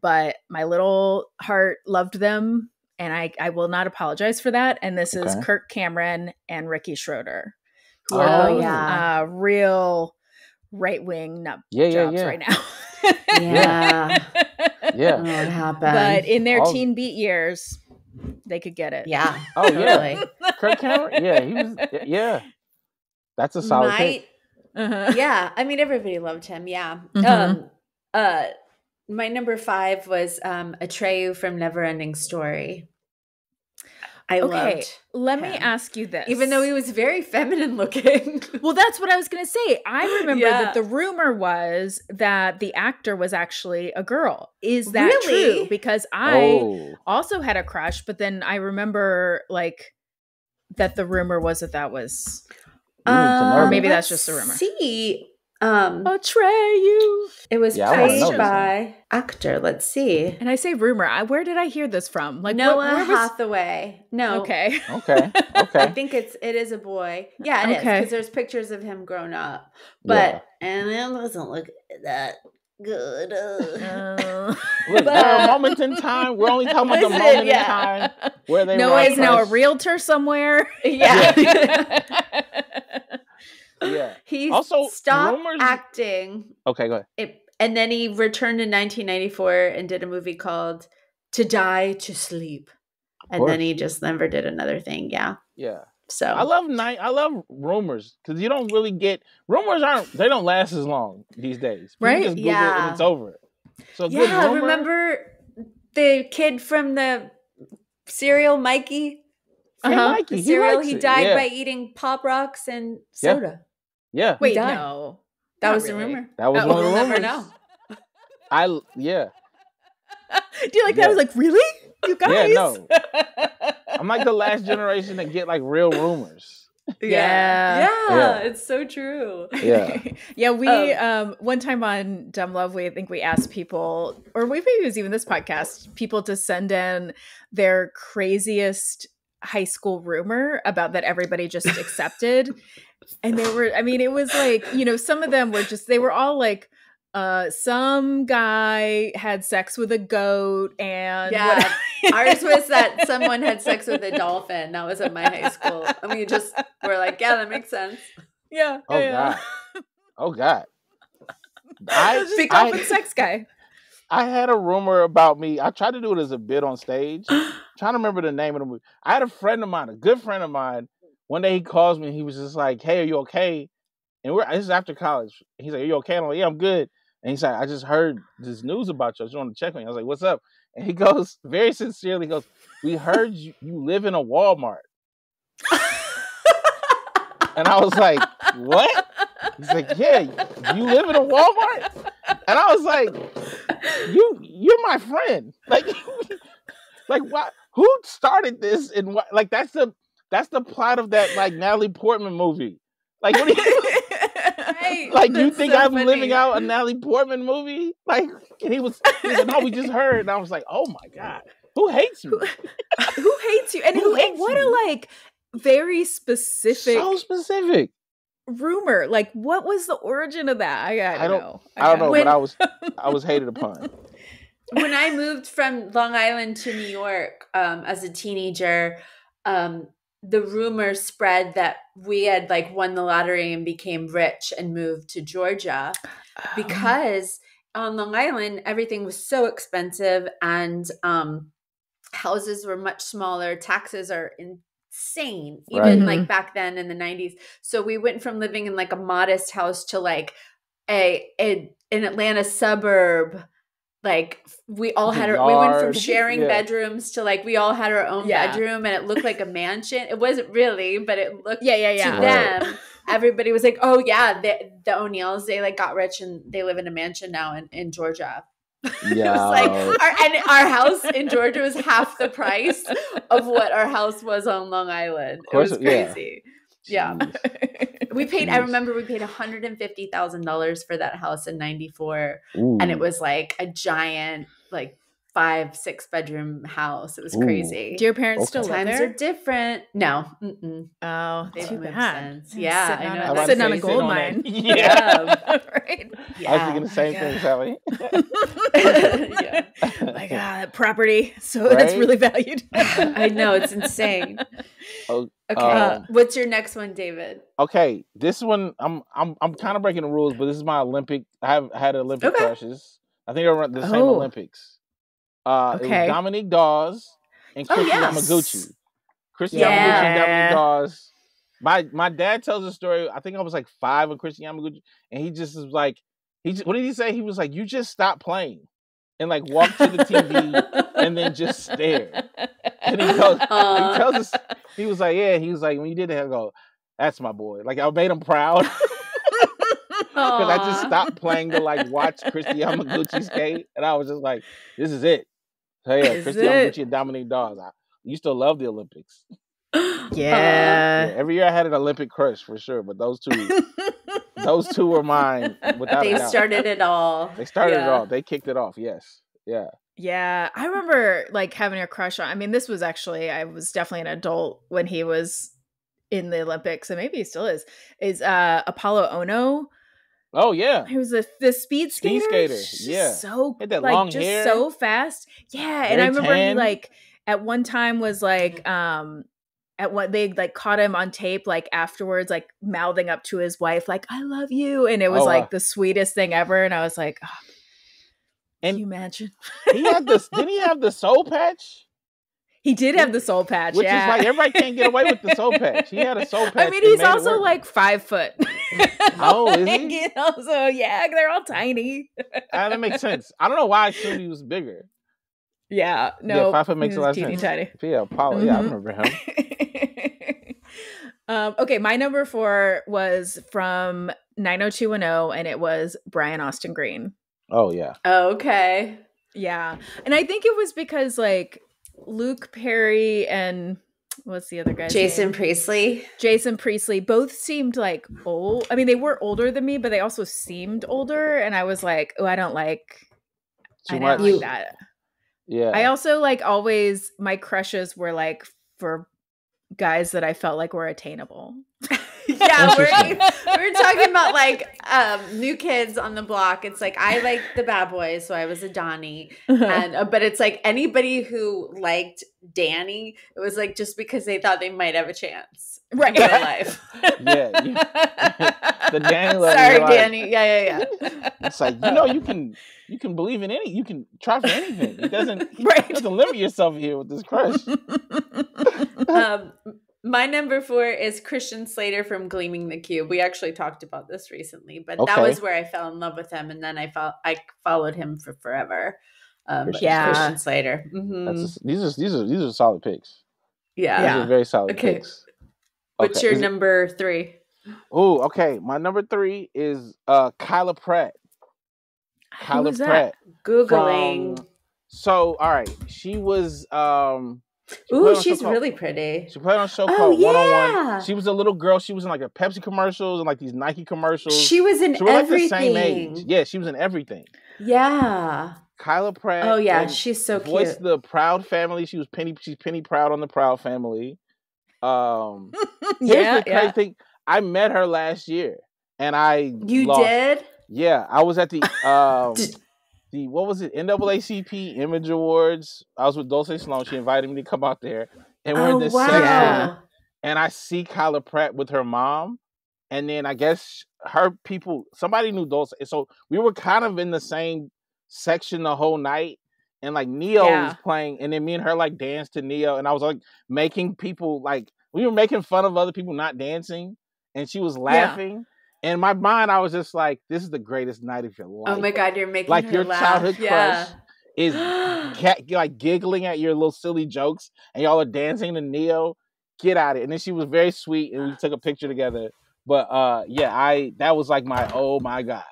but my little heart loved them, and I I will not apologize for that. And this is Kirk Cameron and Ricky Schroeder, who Oh, are both yeah. uh, real right wing nut Yeah, yeah, jobs yeah. right now. Yeah. Yeah. Oh, what happened? but in their All- teen beat years, they could get it. yeah. Oh yeah. Totally. Kirk Cameron. Yeah, he was. Yeah. That's a solid My, pick. Uh-huh. yeah. I mean, everybody loved him. Yeah. Mhm. Um, uh, my number five was um, Atreyu from Neverending Story. I Okay, loved, let me ask you this. even though he was very feminine looking. Well, that's what I was going to say. I remember Yeah. that the rumor was that the actor was actually a girl. Is that Really? true? Because I Oh. also had a crush, but then I remember like that the rumor was that that was We need to know Or maybe that's just a rumor. See, Um, you. It was Yeah, I wanna know played this by actor. Let's see. And I say rumor. I, where did I hear this from? Like Noah what, where was- Hathaway. No. Okay. Okay. Okay. I Okay. think it's it is a boy. Yeah, it is Okay. because there's pictures of him grown up. But and it doesn't look that good. uh. Uh, Look, there are moments in time. We're only talking about the Listen, moment yeah. in time where they Noah were is now a oppressed. realtor somewhere. yeah. Yeah. he Also, stopped rumors- acting Okay, go ahead. it, and then he returned in 1994 and did a movie called To Die to Sleep. And then he just never did another thing. Yeah. Yeah. So I love night. I love rumors because you don't really get rumors. Aren't they don't last as long these days? People Right? Just Google it Yeah. and it's over. So a good yeah, rumor, remember the kid from the cereal, Mikey? Hey, Uh-huh. Mikey, The he cereal, likes he it. died yeah. by eating Pop Rocks and Yeah. soda. Yeah, Wait, died. no. That Not was the really. rumor. that was Oh, one of the rumors. never know. I yeah. Do you like that? I was like, really? You guys? Yeah, no. I'm like the last generation to get like real rumors. Yeah. Yeah, Yeah. it's so true. Yeah. yeah, we um one time on Dumb Love, we I think we asked people, or maybe it was even this podcast, people to send in their craziest high school rumor about that everybody just accepted. And they were, I mean, it was like, you know, some of them were just they were all like uh some guy had sex with a goat and Yeah. what- Ours was that someone had sex with a dolphin. That was at my high school. And we just were like, yeah, that makes sense. yeah Oh yeah, god. Oh god. yeah. I, just big I, open sex guy I had a rumor about me. I tried to do it as a bit on stage. trying to remember the name of the movie. I had a friend of mine, a good friend of mine. One day he calls me. And he was just like, "Hey, are you okay?" And we're this is after college. He's like, "Are you okay?" I'm like, "Yeah, I'm good." And he's like, "I just heard this news about you. I just want to check on you." I was like, "What's up?" And he goes very sincerely, goes, "We heard you, you live in a Walmart." and I was like, "What?" He's like, "Yeah, you live in a Walmart." And I was like, "You, you're my friend. Like, like what? Who started this? And what? Like that's the that's the plot of that like Natalie Portman movie. Like, what do you Right. like? You think so I'm funny. living out a Natalie Portman movie? Like, and he was, he was "No, we just heard." And I was like, "Oh my god, who hates me?" who hates you and Who who, and hates what you? a like very specific So specific. rumor like what was the origin of that i, I, I don't- know I don't know, When- but I was I was hated upon. when I moved from Long Island to New York um, as a teenager, um, the rumor spread that we had like won the lottery and became rich and moved to Georgia because on Long Island everything was so expensive and um, houses were much smaller. Taxes are insane, even Right. like back then in the '90s. So we went from living in like a modest house to like a, a an Atlanta suburb. Like we all had our, we went from sharing yeah. bedrooms to like we all had our own Yeah. bedroom and it looked like a mansion. It wasn't really, but it looked yeah yeah to yeah Right. them, everybody was like, "Oh yeah, the, the O'Neills they like got rich and they live in a mansion now in, in Georgia." Yeah, It was like our and our house in Georgia was half the price of what our house was on Long Island. It course was it- yeah. crazy. Yeah. We paid. I remember we paid one hundred and fifty thousand dollars for that house in '94, and it was like a giant, like five, six bedroom house. It was Ooh. crazy. do your parents Okay. still live Times there are different. No, mm-mm. oh They've too bad since. Yeah, sitting I on know. a- I was sitting on a gold on mine that. Yeah. right yeah. I was thinking the same my thing, Sally. yeah. my god that property so it's Right? really valued I know it's insane. Oh, Okay, Um, what's your next one, David? okay, this one I'm I'm I'm kind of breaking the rules, but this is my Olympic. I have had Olympic Okay. crushes. I think I run the same Oh. Olympics. Uh, it was Dominique Dawes and Oh, yes. Yamaguchi. Kristi Yeah. Yamaguchi and Dominique Dawes. My my dad tells a story. I think I was like five when Kristi Yamaguchi, and he just was like, he just, what did he say? He was like, "You just stop playing," and like walk to the TV and then just stare. And he goes, Aw. he tells us, he was like, yeah, he was like, when you did that, I go, that's my boy. Like I made him proud because I just stopped playing to like watch Kristi Yamaguchi skate, and I was just like, this is it. So yeah, Is Kristi it? Yamaguchi and Dominique Dawes. I used to love the Olympics. Yeah, yeah every year I had an Olympic crush for sure, but those two those two were mine without they started it all. They started it Yeah. all. They kicked it off. Yes. Yeah. Yeah, I remember like having a crush on. I mean, this was actually I was definitely an adult when he was in the Olympics, and maybe he still is. Is uh Apolo Ohno? Oh yeah. He was a the speed skater. Speed skater, yeah. so Had that like long just hair. so fast. Yeah, and I remember he like at one time was like um at what they like caught him on tape like afterwards like mouthing up to his wife like I love you, and it was Oh, like the sweetest thing ever. And I was like, oh, can And you imagine? he had this. didn't he have the soul patch? He did have the soul patch, Which yeah. is like everybody can't get away with the soul patch. He had a soul patch. I mean, he's also like five foot. Oh, is he? you know, so yeah, they're all tiny. Ah, that makes sense. I don't know why I assumed he was bigger. Yeah, no, yeah, five foot makes a lot of sense. tiny. Yeah, Apolo. Yeah, I Mhm. remember him. um, okay, my number four was from 90210, and it was Brian Austin Green. Oh yeah. Okay. Yeah, and I think it was because like Luke Perry and what's the other guy? Jason Priestley. Jason Priestley both seemed like old. I mean, they were older than me, but they also seemed older, and I was like, oh, I don't like. Too I much. don't like that. Yeah. I also like always my crushes were like for guys that I felt like were attainable. yeah, we're, we're talking about like um, new kids on the block. It's like I like the bad boys, so I was a Donnie, and uh, but it's like anybody who liked Danny, it was like just because they thought they might have a chance right. in their life. Yeah, you- the Danny level. Sorry, you're like- Danny. Yeah, yeah, yeah. It's like you know you can you can believe in any you can try for anything. It doesn't you right. have to limit yourself here with this crush. um, my number four is Christian Slater from Gleaming the Cube. We actually talked about this recently, but that was where I fell in love with him, and then I felt I followed him for forever. Um, Christian Yeah. Christian Slater. Mhm. That's a, these are these are these are solid picks. yeah. These are very solid Okay. picks. What's Okay, your is it- number three? Oh, okay. My number three is uh Kyla Pratt. Kyla was that? Pratt. Googling. from- So, all right, she was um. she Ooh, on a show she's really pretty. She played on a show Oh, called One on yeah. One. She was a little girl. She was in like a Pepsi commercials and like these Nike commercials. She was in we're like everything. the same age. Yeah, she was in everything. Yeah. Kyla Pratt. Oh yeah, she's so voiced cute. the Proud Family. She was Penny. She's Penny Proud on the Proud Family. Um, here's yeah, the crazy yeah. thing. I met her last year, and I You lost- did? Yeah, I was at the um the what was it NAACP Image Awards. I was with Dulce Sloan. She invited me to come out there, and we're in Oh this wow. section, and I see Kyla Pratt with her mom, and then I guess her people somebody knew Dulce, so we were kind of in the same section the whole night. And like Ne-Yo Yeah. was playing, and then me and her like danced to Ne-Yo, and I was like making people like we were making fun of other people not dancing, and she was laughing. In my mind, I was just like, "This is the greatest night of your life." Oh my god, you're making Like her your laugh. childhood yeah. crush is like giggling at your little silly jokes, and y'all are dancing to Ne-Yo. Get at it. And then she was very sweet, and we took a picture together. But uh, yeah, I that was like my oh my god.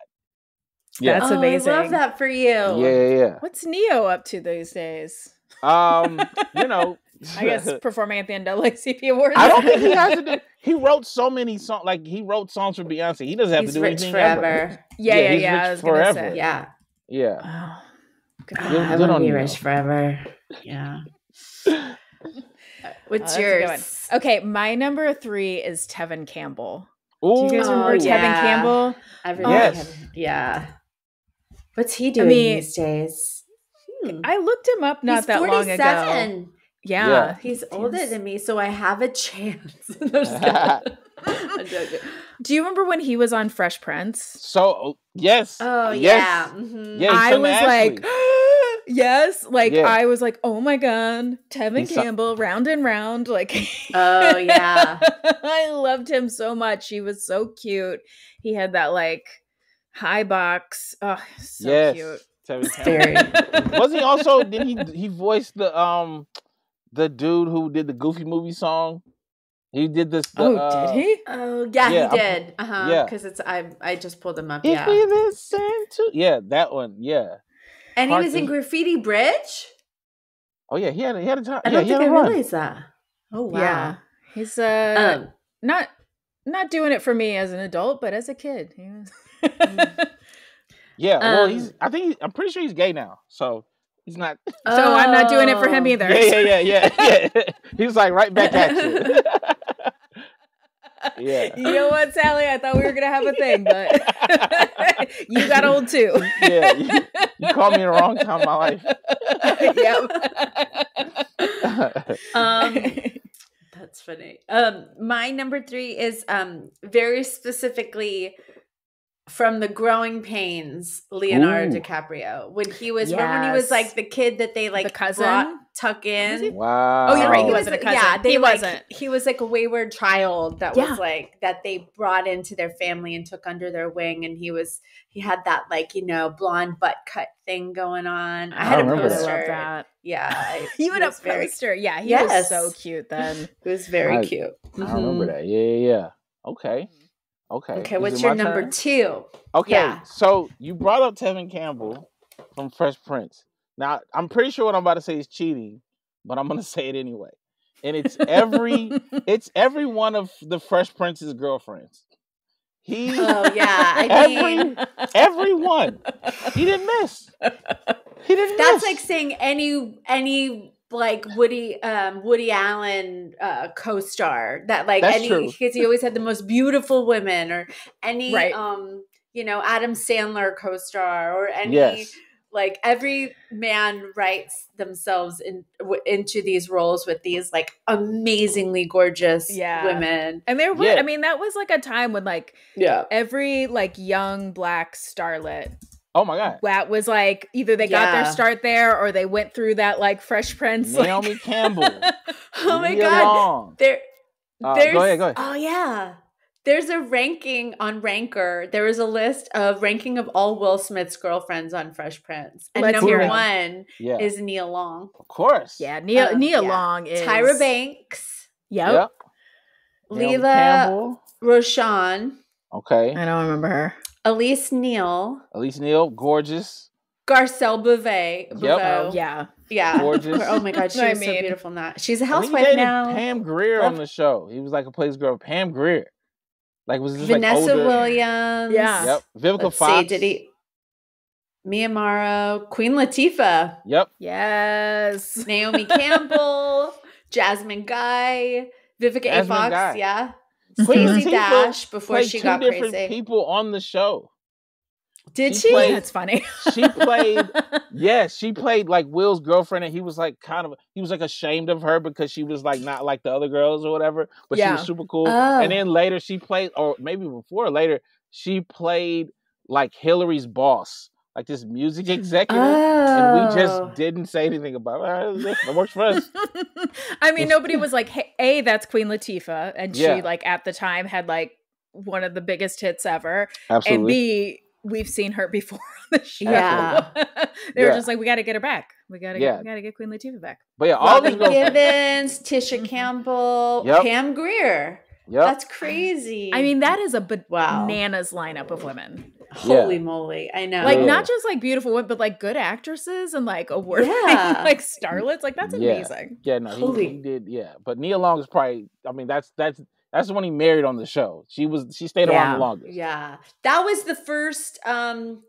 Yeah, That's oh, amazing. I love that for you. yeah, yeah, What's Ne-Yo up to these days? Um, you know, I guess performing at the NAACP Awards. I don't think he has to do. He wrote so many songs, like he wrote songs for Beyonce. He doesn't have He's to do rich anything forever. ever. Yeah, Yeah, yeah, he's yeah. rich I was gonna forever. say. Yeah. Yeah, Oh, Good- I good want to be you, rich though. forever. Yeah. What's that's a good one. yours? Okay, my number three is Tevin Campbell. Ooh, Do you guys Oh, remember Tevin yeah. Campbell? Everybody Yes. had- yeah. What's he doing mean, these days? Hmm. I looked him up not He's that long ago. Yeah. Yeah. He's older than me, so I have a chance. No, just kidding. I'm. Do you remember when he was on Fresh Prince? so yes. Oh yes. yeah. mhm. Yeah, I was to like, yes, like Yeah. I was like, oh my god, Tevin He's so- Campbell, round and round, like. Oh, yeah. I loved him so much. He was so cute. He had that like high box. Oh, so yes. cute. Tevin Was he also? Did he? He voiced the um, the dude who did the Goofy movie song. He did this. The, oh, uh, did he? Oh yeah, Yeah, he did. Uh huh. yeah. Because it's I I just pulled him up. If Yeah. we listen to yeah, that one. Yeah. And he Heart was in Graffiti Bridge. Oh yeah, he had he had a time. I yeah, don't he think had I a run. realized that. Oh wow. Yeah. He's uh Um, not not doing it for me as an adult, but as a kid. he was- Yeah, well, Um, he's. I think he, I'm pretty sure he's gay now, so he's not. so I'm not doing it for him Oh. either. Yeah, yeah, yeah, yeah, yeah. He's like right back at you. yeah, You know what, Sally? I thought we were gonna have a thing, but you got old too. yeah. You, you called me the wrong time in my life. yep. Um, that's funny. Um, my number three is um very specifically from the growing pains, Leonardo Ooh. DiCaprio. When he was remember when he was like the kid that they like cousin? brought tuck in. wow. Oh, you're right, He he was wasn't a like- cousin. Yeah, they He like, wasn't. He was like a wayward child that Yeah. was like that they brought into their family and took under their wing, and he was he had that like you know blonde butt cut thing going on. I I had a remember that. poster. love that. Yeah, I- You he had a was very. Yeah, he Yes. was so cute then. It was very I- cute. I remember Mhm. that. Yeah, yeah, yeah. Okay. Okay. Okay, Is what's your number turn? two? Okay, Yeah. so you brought up Tevin Campbell from Fresh Prince. Now, I'm pretty sure what I'm about to say is cheating, but I'm gonna say it anyway. And it's every it's every one of the Fresh Prince's girlfriends. He Oh yeah, I mean every one. He didn't miss. He didn't that's miss. like saying any any like Woody um Woody Allen uh co-star that like That's any because he always had the most beautiful women or any Right. um you know Adam Sandler co-star or any yes. like every man writes themselves in w- into these roles with these like amazingly gorgeous Yeah. women. And there was, Yeah. I mean, that was like a time when like Yeah. every like young black starlet Oh my god. that was like either they got their start there or they went through that like Fresh Prince. like- Naomi Campbell. oh my god. Long. There Uh, there's go ahead, go ahead. Oh yeah. There's a ranking on Ranker. There was a list of ranking of all Will Smith's girlfriends on Fresh Prince. And Let's number one Yeah. is Nia Long. of course. yeah, Nia Um, Nia yeah. Long is Tyra Banks, Yep. Yep. Naomi Lela Campbell. Rochon, Okay. I don't remember her. Elise Neal, Elise Neal, gorgeous. Garcelle Beauvais. Yep. Beauvais. Oh, yeah. Yeah. Gorgeous. Oh my god, she I was so mean- beautiful in that. She's a think he housewife now. Pam Grier on oh. the show. He was like a plays girl. Pam Grier. Like was this Vanessa like older? Williams. Yeah. Yep. Vivica Let's see, Fox. did he Mia Morrow, Queen Latifah, Yep. Yes. Naomi Campbell, Jasmine Guy, Vivica A. Fox, Guy. yeah. Latifah Dash before Played she two got different crazy. people on the show. Did she she? played- That's funny. She played Yes, she played like Will's girlfriend, and he was like kind of he was like ashamed of her because she was like not like the other girls or whatever, but she was super cool. Oh. And then later she played, or maybe before or later, she played like Hillary's boss, like this music executive. And we Oh. just didn't say anything about it. It works for us. I mean, nobody was like, hey, A, that's Queen Latifah. And Yeah. she, like, at the time had like one of the biggest hits ever. Absolutely. And B, we've seen her before on the show. Yeah. they were just like, we got to get her back. We got to Yeah. get, we got to get Queen Latifah back. but yeah, all Robin these girlfriends. Givens, Tisha mm-hmm. Campbell, Yep. Pam Grier. Yep. That's crazy. I mean, that is a Wow. bananas lineup of women. Holy moly. I know. Like, Yeah. not just like beautiful women, but like good actresses and like award Yeah. like starlets. Like, that's Yeah. amazing. Yeah, no, he, Holy- he did. Yeah, but Nia Long is probably. I mean, that's that's that's the one he married on the show. She was she stayed around Yeah. the longest. Yeah. That was the first um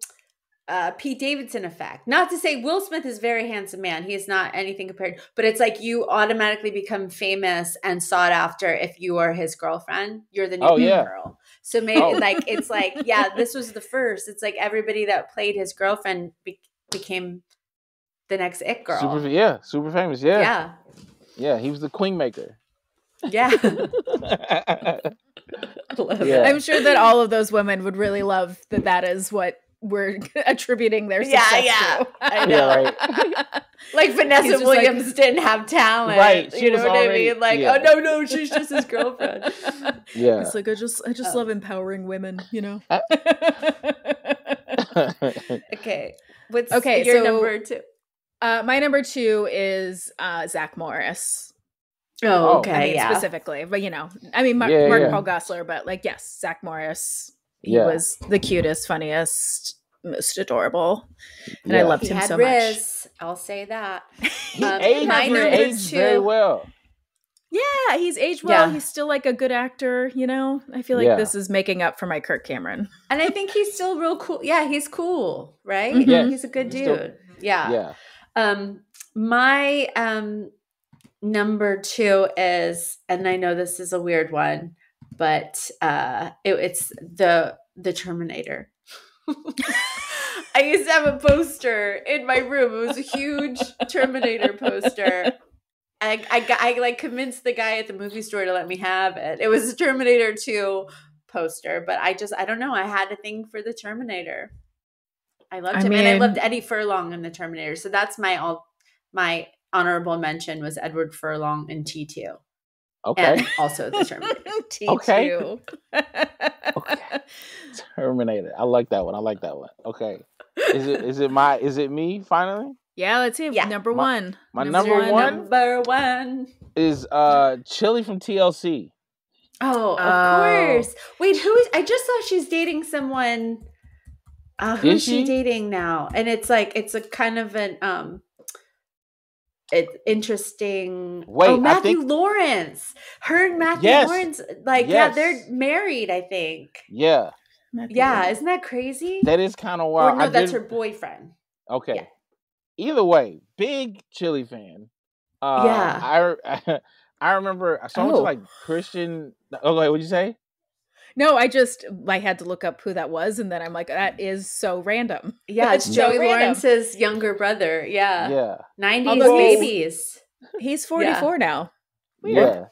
uh Pete Davidson effect. Not to say Will Smith is a very handsome man. He is not anything compared, but it's like you automatically become famous and sought after if you are his girlfriend. You're the new Oh, yeah. girl. So maybe Oh. like it's like yeah, this was the first. It's like everybody that played his girlfriend be- became the next it girl. Super, yeah, super famous. Yeah, yeah, yeah. he was the queen maker. Yeah. Yeah. I'm sure that all of those women would really love that that is what we're attributing their Yeah, success yeah. to. I Yeah, know. Like Vanessa He's just like- Williams didn't have talent. Right, she You know was what already- I mean? Like, yeah. oh no, no, she's just his girlfriend. Yeah. It's like I just I just Oh. love empowering women, you know. Uh, okay. What's Okay, your so- number two? uh, my number two is uh, Zach Morris. Oh, okay. I mean, yeah. specifically, but you know, I mean, Mar- Yeah, Mark yeah. Paul Gosselaar, but like, yes, Zach Morris. He Yeah. was the cutest, funniest, most adorable, and I loved He him had so Riz. I'll say that. He Um, aged, my he number aged very well. Yeah, he's aged well. Yeah. He's still like a good actor, you know? I feel like Yeah. this is making up for my Kirk Cameron. And I think he's still real cool. Yeah, he's cool, right? Mhm. Yes. He's a good He's dude. still- yeah. Yeah. Um, my um number two is, and I know this is a weird one, but uh, it, it's the the Terminator. I used to have a poster in my room. It was a huge Terminator poster. I, I, I like convinced the guy at the movie store to let me have it. It was a Terminator 2 poster, but I just I don't know. I had a thing for the Terminator. I loved I him, and I loved Eddie Furlong in the Terminator. So that's my all my honorable mention was Edward Furlong in T two, Okay. and also the Terminator. T2. Okay. Terminator. I like that one. I like that one. Okay. Is it is it my is it me finally? yeah, let's see. Yeah. Number My- one. my number one- Number one. Is uh Chili from TLC. Oh, of Oh. course. Wait, who is? I just saw she's dating someone. Uh, who's she? she? dating now? And it's like it's a kind of an um, it interesting. Wait, oh, Matthew think- Lawrence. Her and Matthew Yes. Lawrence, like Yes. yeah, they're married. I think. Yeah. Yeah, isn't that crazy? That is kind of or wild. no, I that's did- her boyfriend. Okay. Yeah. Either way, big Chili fan. Uh, Yeah. I I remember so I went to Oh. like Christian. Oh, wait, what'd you say? No, I just I had to look up who that was, and then I'm like, that is so random. Yeah, That's it's so Joey random. Lawrence's younger brother. Yeah, Yeah. nineties Although he's- babies. He's 44 now. Weird. Yeah.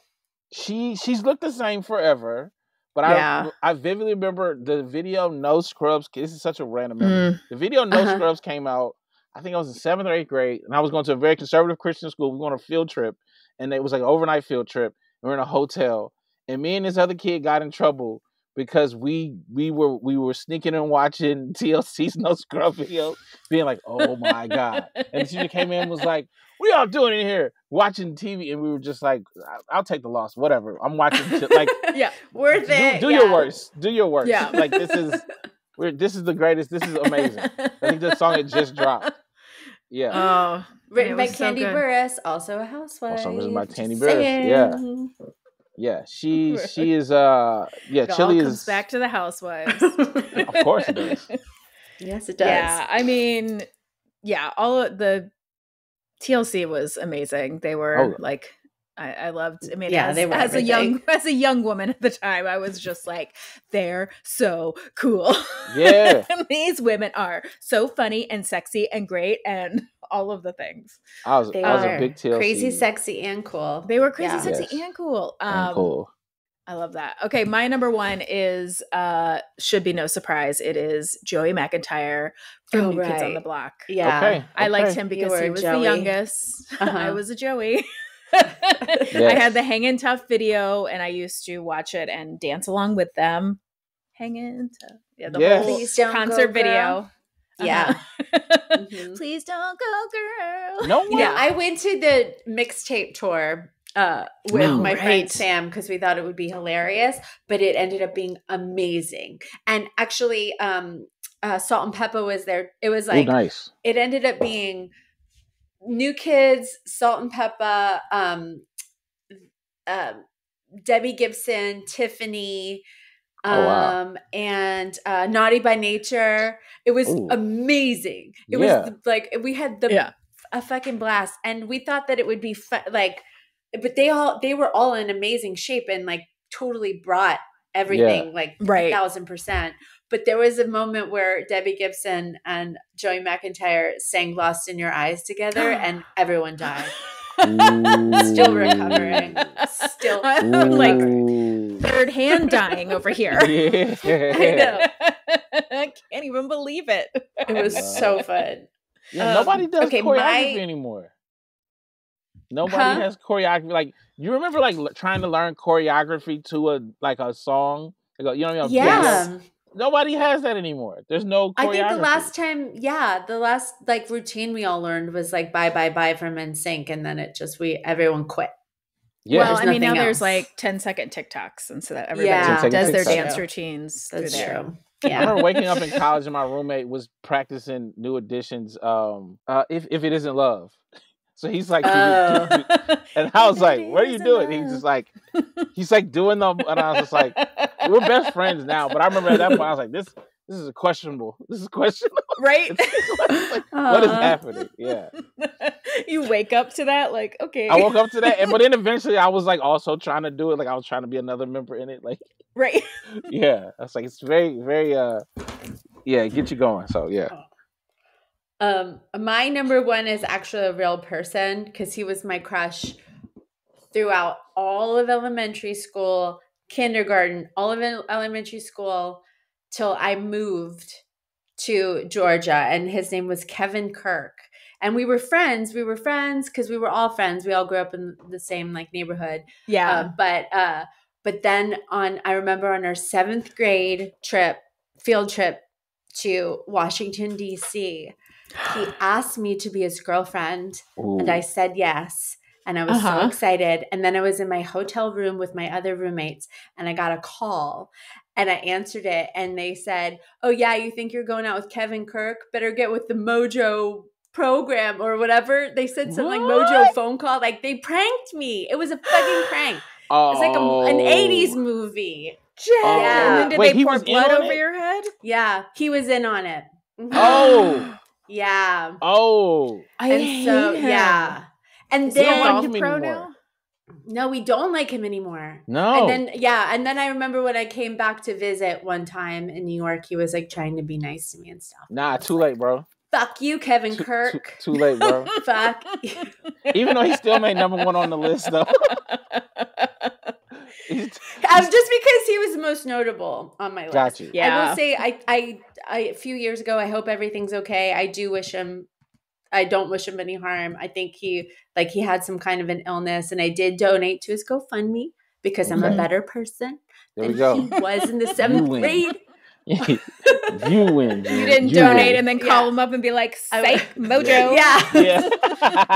She she's looked the same forever. But Yeah. I I vividly remember the video No Scrubs. This is such a random memory. Mm. The video No Uh-huh. Scrubs came out. I think I was in seventh or eighth grade, and I was going to a very conservative Christian school. We were on a field trip, and it was like an overnight field trip. We were in a hotel, and me and this other kid got in trouble because we we were we were sneaking and watching TLC's No Scrub video, being like, "Oh my god!" And the teacher came in and was like, "What y'all doing in here watching TV?" And we were just like, "I- "I'll take the loss, whatever." I'm watching shit. like Yeah. Worth do, it. do yeah. your worst, do your worst. Yeah. like this is we're this is the greatest. This is amazing. I think the song had just dropped. Yeah. Oh, Written by was so Kandi good. Burruss, also a housewife. Also written by Just Kandi Burruss, yeah. Saying. yeah. She she is uh yeah, It all Chili comes is back to the housewives. of course it does. yes, it does. Yeah, I mean, yeah, all of the TLC was amazing. They were Oh. like, I, I loved. I mean, Yeah, as, they were as a young as a young woman at the time, I was just like, they're so cool. Yeah. these women are so funny and sexy and great and all of the things. I was They I was a big TLC. crazy, sexy, and cool. They were crazy, Yeah. sexy, Yes. and cool. and Um, cool. I love that. Okay, my number one is uh should be no surprise. It is Joey McIntyre from Oh, New Kids on the Block. Yeah. Okay. I liked him because he was Joey. the youngest. I Uh-huh. was a Joey. I had the Hangin' Tough video and I used to watch it and dance along with them. Hangin' Tough. Yeah, the Yes. whole Please don't go, concert video. Yeah. Uh-huh. Mhm. Please don't go, girl. No one Yeah, I went to the mixtape tour uh, with Oh, my right. friend Sam because we thought it would be hilarious, but it ended up being amazing. And actually, um, uh, Salt-N-Pepa was there. It was Ooh, like nice. it ended up being New Kids, Salt-N-Pepa, um, um, Debbie Gibson, Tiffany, um, Oh, wow. and uh, Naughty by Nature. It was Ooh. amazing. It Yeah. was the- like we had the Yeah. a fucking blast, and we thought that it would be fu- like, but they all they were all in amazing shape and like totally brought everything like Right. thousand percent. But there was a moment where Debbie Gibson and Joey McIntyre sang "Lost in Your Eyes" together, and everyone died. Still recovering. Still I'm like Ooh. Third hand dying over here. yeah. I know. I can't even believe it. It was so fun. Yeah, Um, nobody does okay, choreography my- anymore. Nobody Huh? has choreography. Like you remember, like l- trying to learn choreography to a like a song. Like you know, what I mean? Yeah. video? Nobody has that anymore. There's no. I think the last time, yeah, the last like routine we all learned was like bye bye bye from NSYNC, and then it just we everyone quit. Yeah. well, there's I mean, now nothing there's like 10 second TikToks, and so that everybody Yeah. 10 does their dance routines That's through there. true. I remember waking up in college and my roommate was practicing New Edition's um uh if if it isn't love. So he's like, Oh. and I was like, "What are you doing?" He's just like, he's like doing them, and I was just like, "We're best friends now." But I remember at that point, I was like, "This, this is questionable. This is questionable. right? like, what is happening?" Yeah, you wake up to that, like, okay, I woke up to that, and but then eventually, I was like also trying to do it. Like I was trying to be another member in it. Like, right? yeah, I was like, it's very, very, uh, yeah, get you going. So yeah, Um, my number one is actually a real person because he was my crush throughout all of elementary school, kindergarten, all of elementary school till I moved to Georgia, and his name was Kevin Kirk. And we were friends. We were friends because we were all friends. We all grew up in the same like neighborhood. Yeah. Uh, but uh, but then on I remember on our seventh grade trip, field trip to Washington D.C., he asked me to be his girlfriend, and I said yes. And I was so Uh-huh. excited. And then I was in my hotel room with my other roommates, and I got a call. And I answered it, and they said, "Oh yeah, you think you're going out with Kevin Kirk? Better get with the Mojo program or whatever." They said some like Mojo phone call. Like they pranked me. It was a fucking prank. oh, It's like a, an '80s movie. Oh. Yeah. and then did Wait, they he pour was in blood on over it? your head? Yeah, he was in on it. Oh, yeah. oh, I and so yeah, and Is he then on Like him pro anymore? now? No, we don't like him anymore. no. And then yeah, and then I remember when I came back to visit one time in New York, he was like trying to be nice to me and stuff. nah, too late, bro. Fuck you, Kevin Too, too, Kirk. too late, bro. Fuck. Even though he still made number one on the list, though. He's- Um, just because he was the most notable on my list. Got you. I will say, I, I, I, a few years ago, I hope everything's okay. I do wish him. I don't wish him any harm. I think he, like, he had some kind of an illness, and I did donate to his GoFundMe because I'm a better person There we than go. he was in the seventh win. grade. you win. You Jen. didn't You donate win. and then call Yeah. him up and be like, I- psych, mojo. Yeah. Yeah.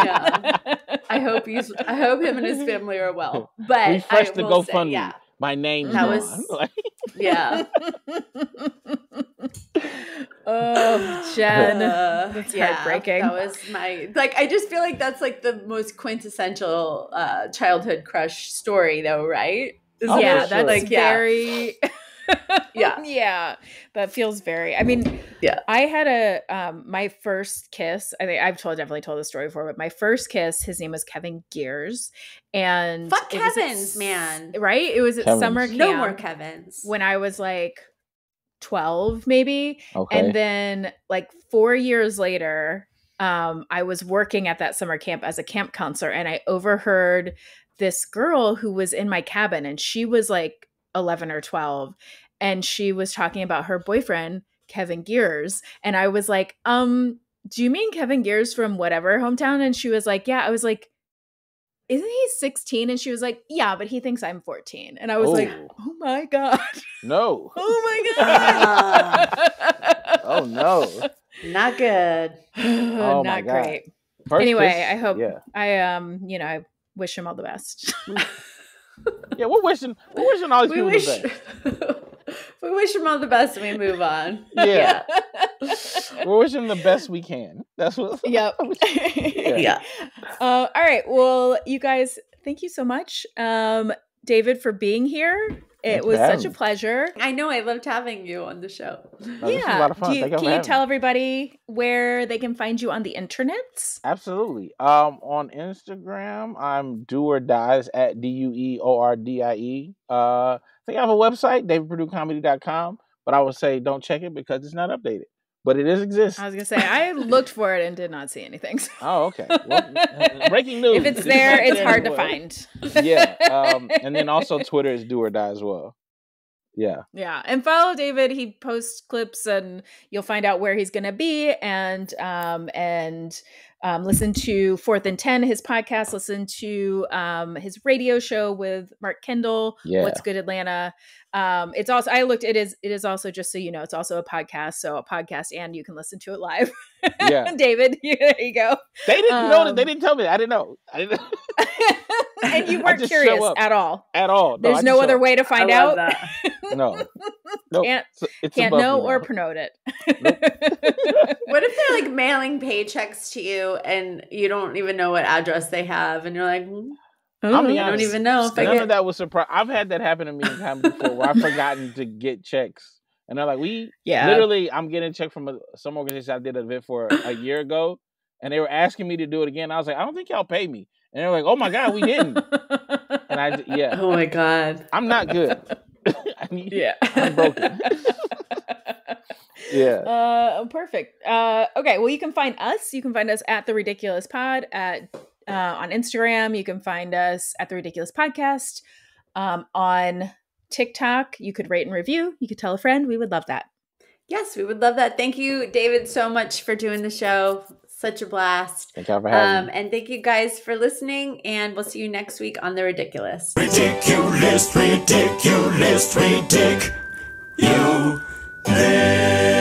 Yeah. I hope he's. I hope him and his family are well. But Refresh I the GoFundMe. yeah, My name's That was- Like, yeah. Oh, Jen. Uh, That's yeah, heartbreaking. That was my like. I just feel like that's like the most quintessential uh, childhood crush story, though, right? Oh, yeah, for that's like very. Yeah. yeah, that feels very. I mean, Yeah. I had a um my first kiss. I think I've told definitely told the story before, but my first kiss, his name was Kevin Gears, and Fuck it was at Kevin's, man. right? It was at Kevin's. summer camp no more Kevin's. when I was like twelve, maybe, okay. and then like four years later um, i was working at that summer camp as a camp counselor and i overheard this girl who was in my cabin and she was like 11 or 12 and she was talking about her boyfriend kevin gears and i was like um do you mean kevin gears from whatever hometown and she was like yeah i was like isn't he 16 and she was like yeah but he thinks i'm 14 and i was like Oh. oh my god no. oh my god Oh no. Not good. Oh, not great. First anyway, kiss- I hope Yeah. I um, you know, I wish him all the best. Yeah. We're wishing. We're wishing all these We people wish. the best. we wish them all the best, and we move on. Yeah. We're wishing the best we can. That's what. yep. Yeah. Uh, all right. Well, you guys, thank you so much, um, David, for being here. It Thanks was such a pleasure. I know. I loved having you on the show. No, this is a lot of fun. Do you, Thank you for can you tell me. everybody where they can find you on the internet? Absolutely. Um, on Instagram, I'm do or dies at d u e o r d i e. Uh, I think I have a website, davidperduecomedy.com, but I would say don't check it because it's not updated. But it is exists. I was gonna say I looked for it and did not see anything. So Oh, okay. Well, breaking news. if it's there, not it's hard to find. yeah. Um, and then also Twitter is do or die as well. Yeah. Yeah, and follow David. He posts clips, and you'll find out where he's going to be, and um, and um, listen to Fourth and Ten, his podcast. Listen to um, his radio show with Mark Kendall. Yeah. What's Good Atlanta? Um, it's also I looked. It is it is also just so you know, it's also a podcast. So a podcast, and you can listen to it live. Yeah. David, there you go. They didn't know that. They Um, didn't tell me. I didn't know. I didn't and you weren't curious at all. at all. No, There's no other show- way to find I love out. that. No. Nope. Can't It's- it's can't know or promote it. What if they're like mailing paychecks to you and you don't even know what address they have, and you're like, hmm, I'll I don't even know if I None of get. that was surprise. I've had that happen to me a time before where I've forgotten to get checks, and they're like, "We Yeah. literally, I'm getting a check from a, some organization I did an event for a year ago, and they were asking me to do it again. I was like, I don't think y'all pay me, and they're like, Oh my god, we didn't. And I, yeah, Oh my god. I'm not good. I need, yeah. I'm broken. yeah. Uh, perfect. Uh, okay. Well, you can find us. You can find us at the Ridiculist Pod at uh, on Instagram. You can find us at the Ridiculist Podcast um, on TikTok. You could rate and review. You could tell a friend. We would love that. Yes, we would love that. Thank you, David, so much for doing the show. Such a blast. Thank you for having um, me. And thank you guys for listening. And we'll see you next week on The Ridiculist. Ridiculous, ridiculous, ridiculous. You. Live.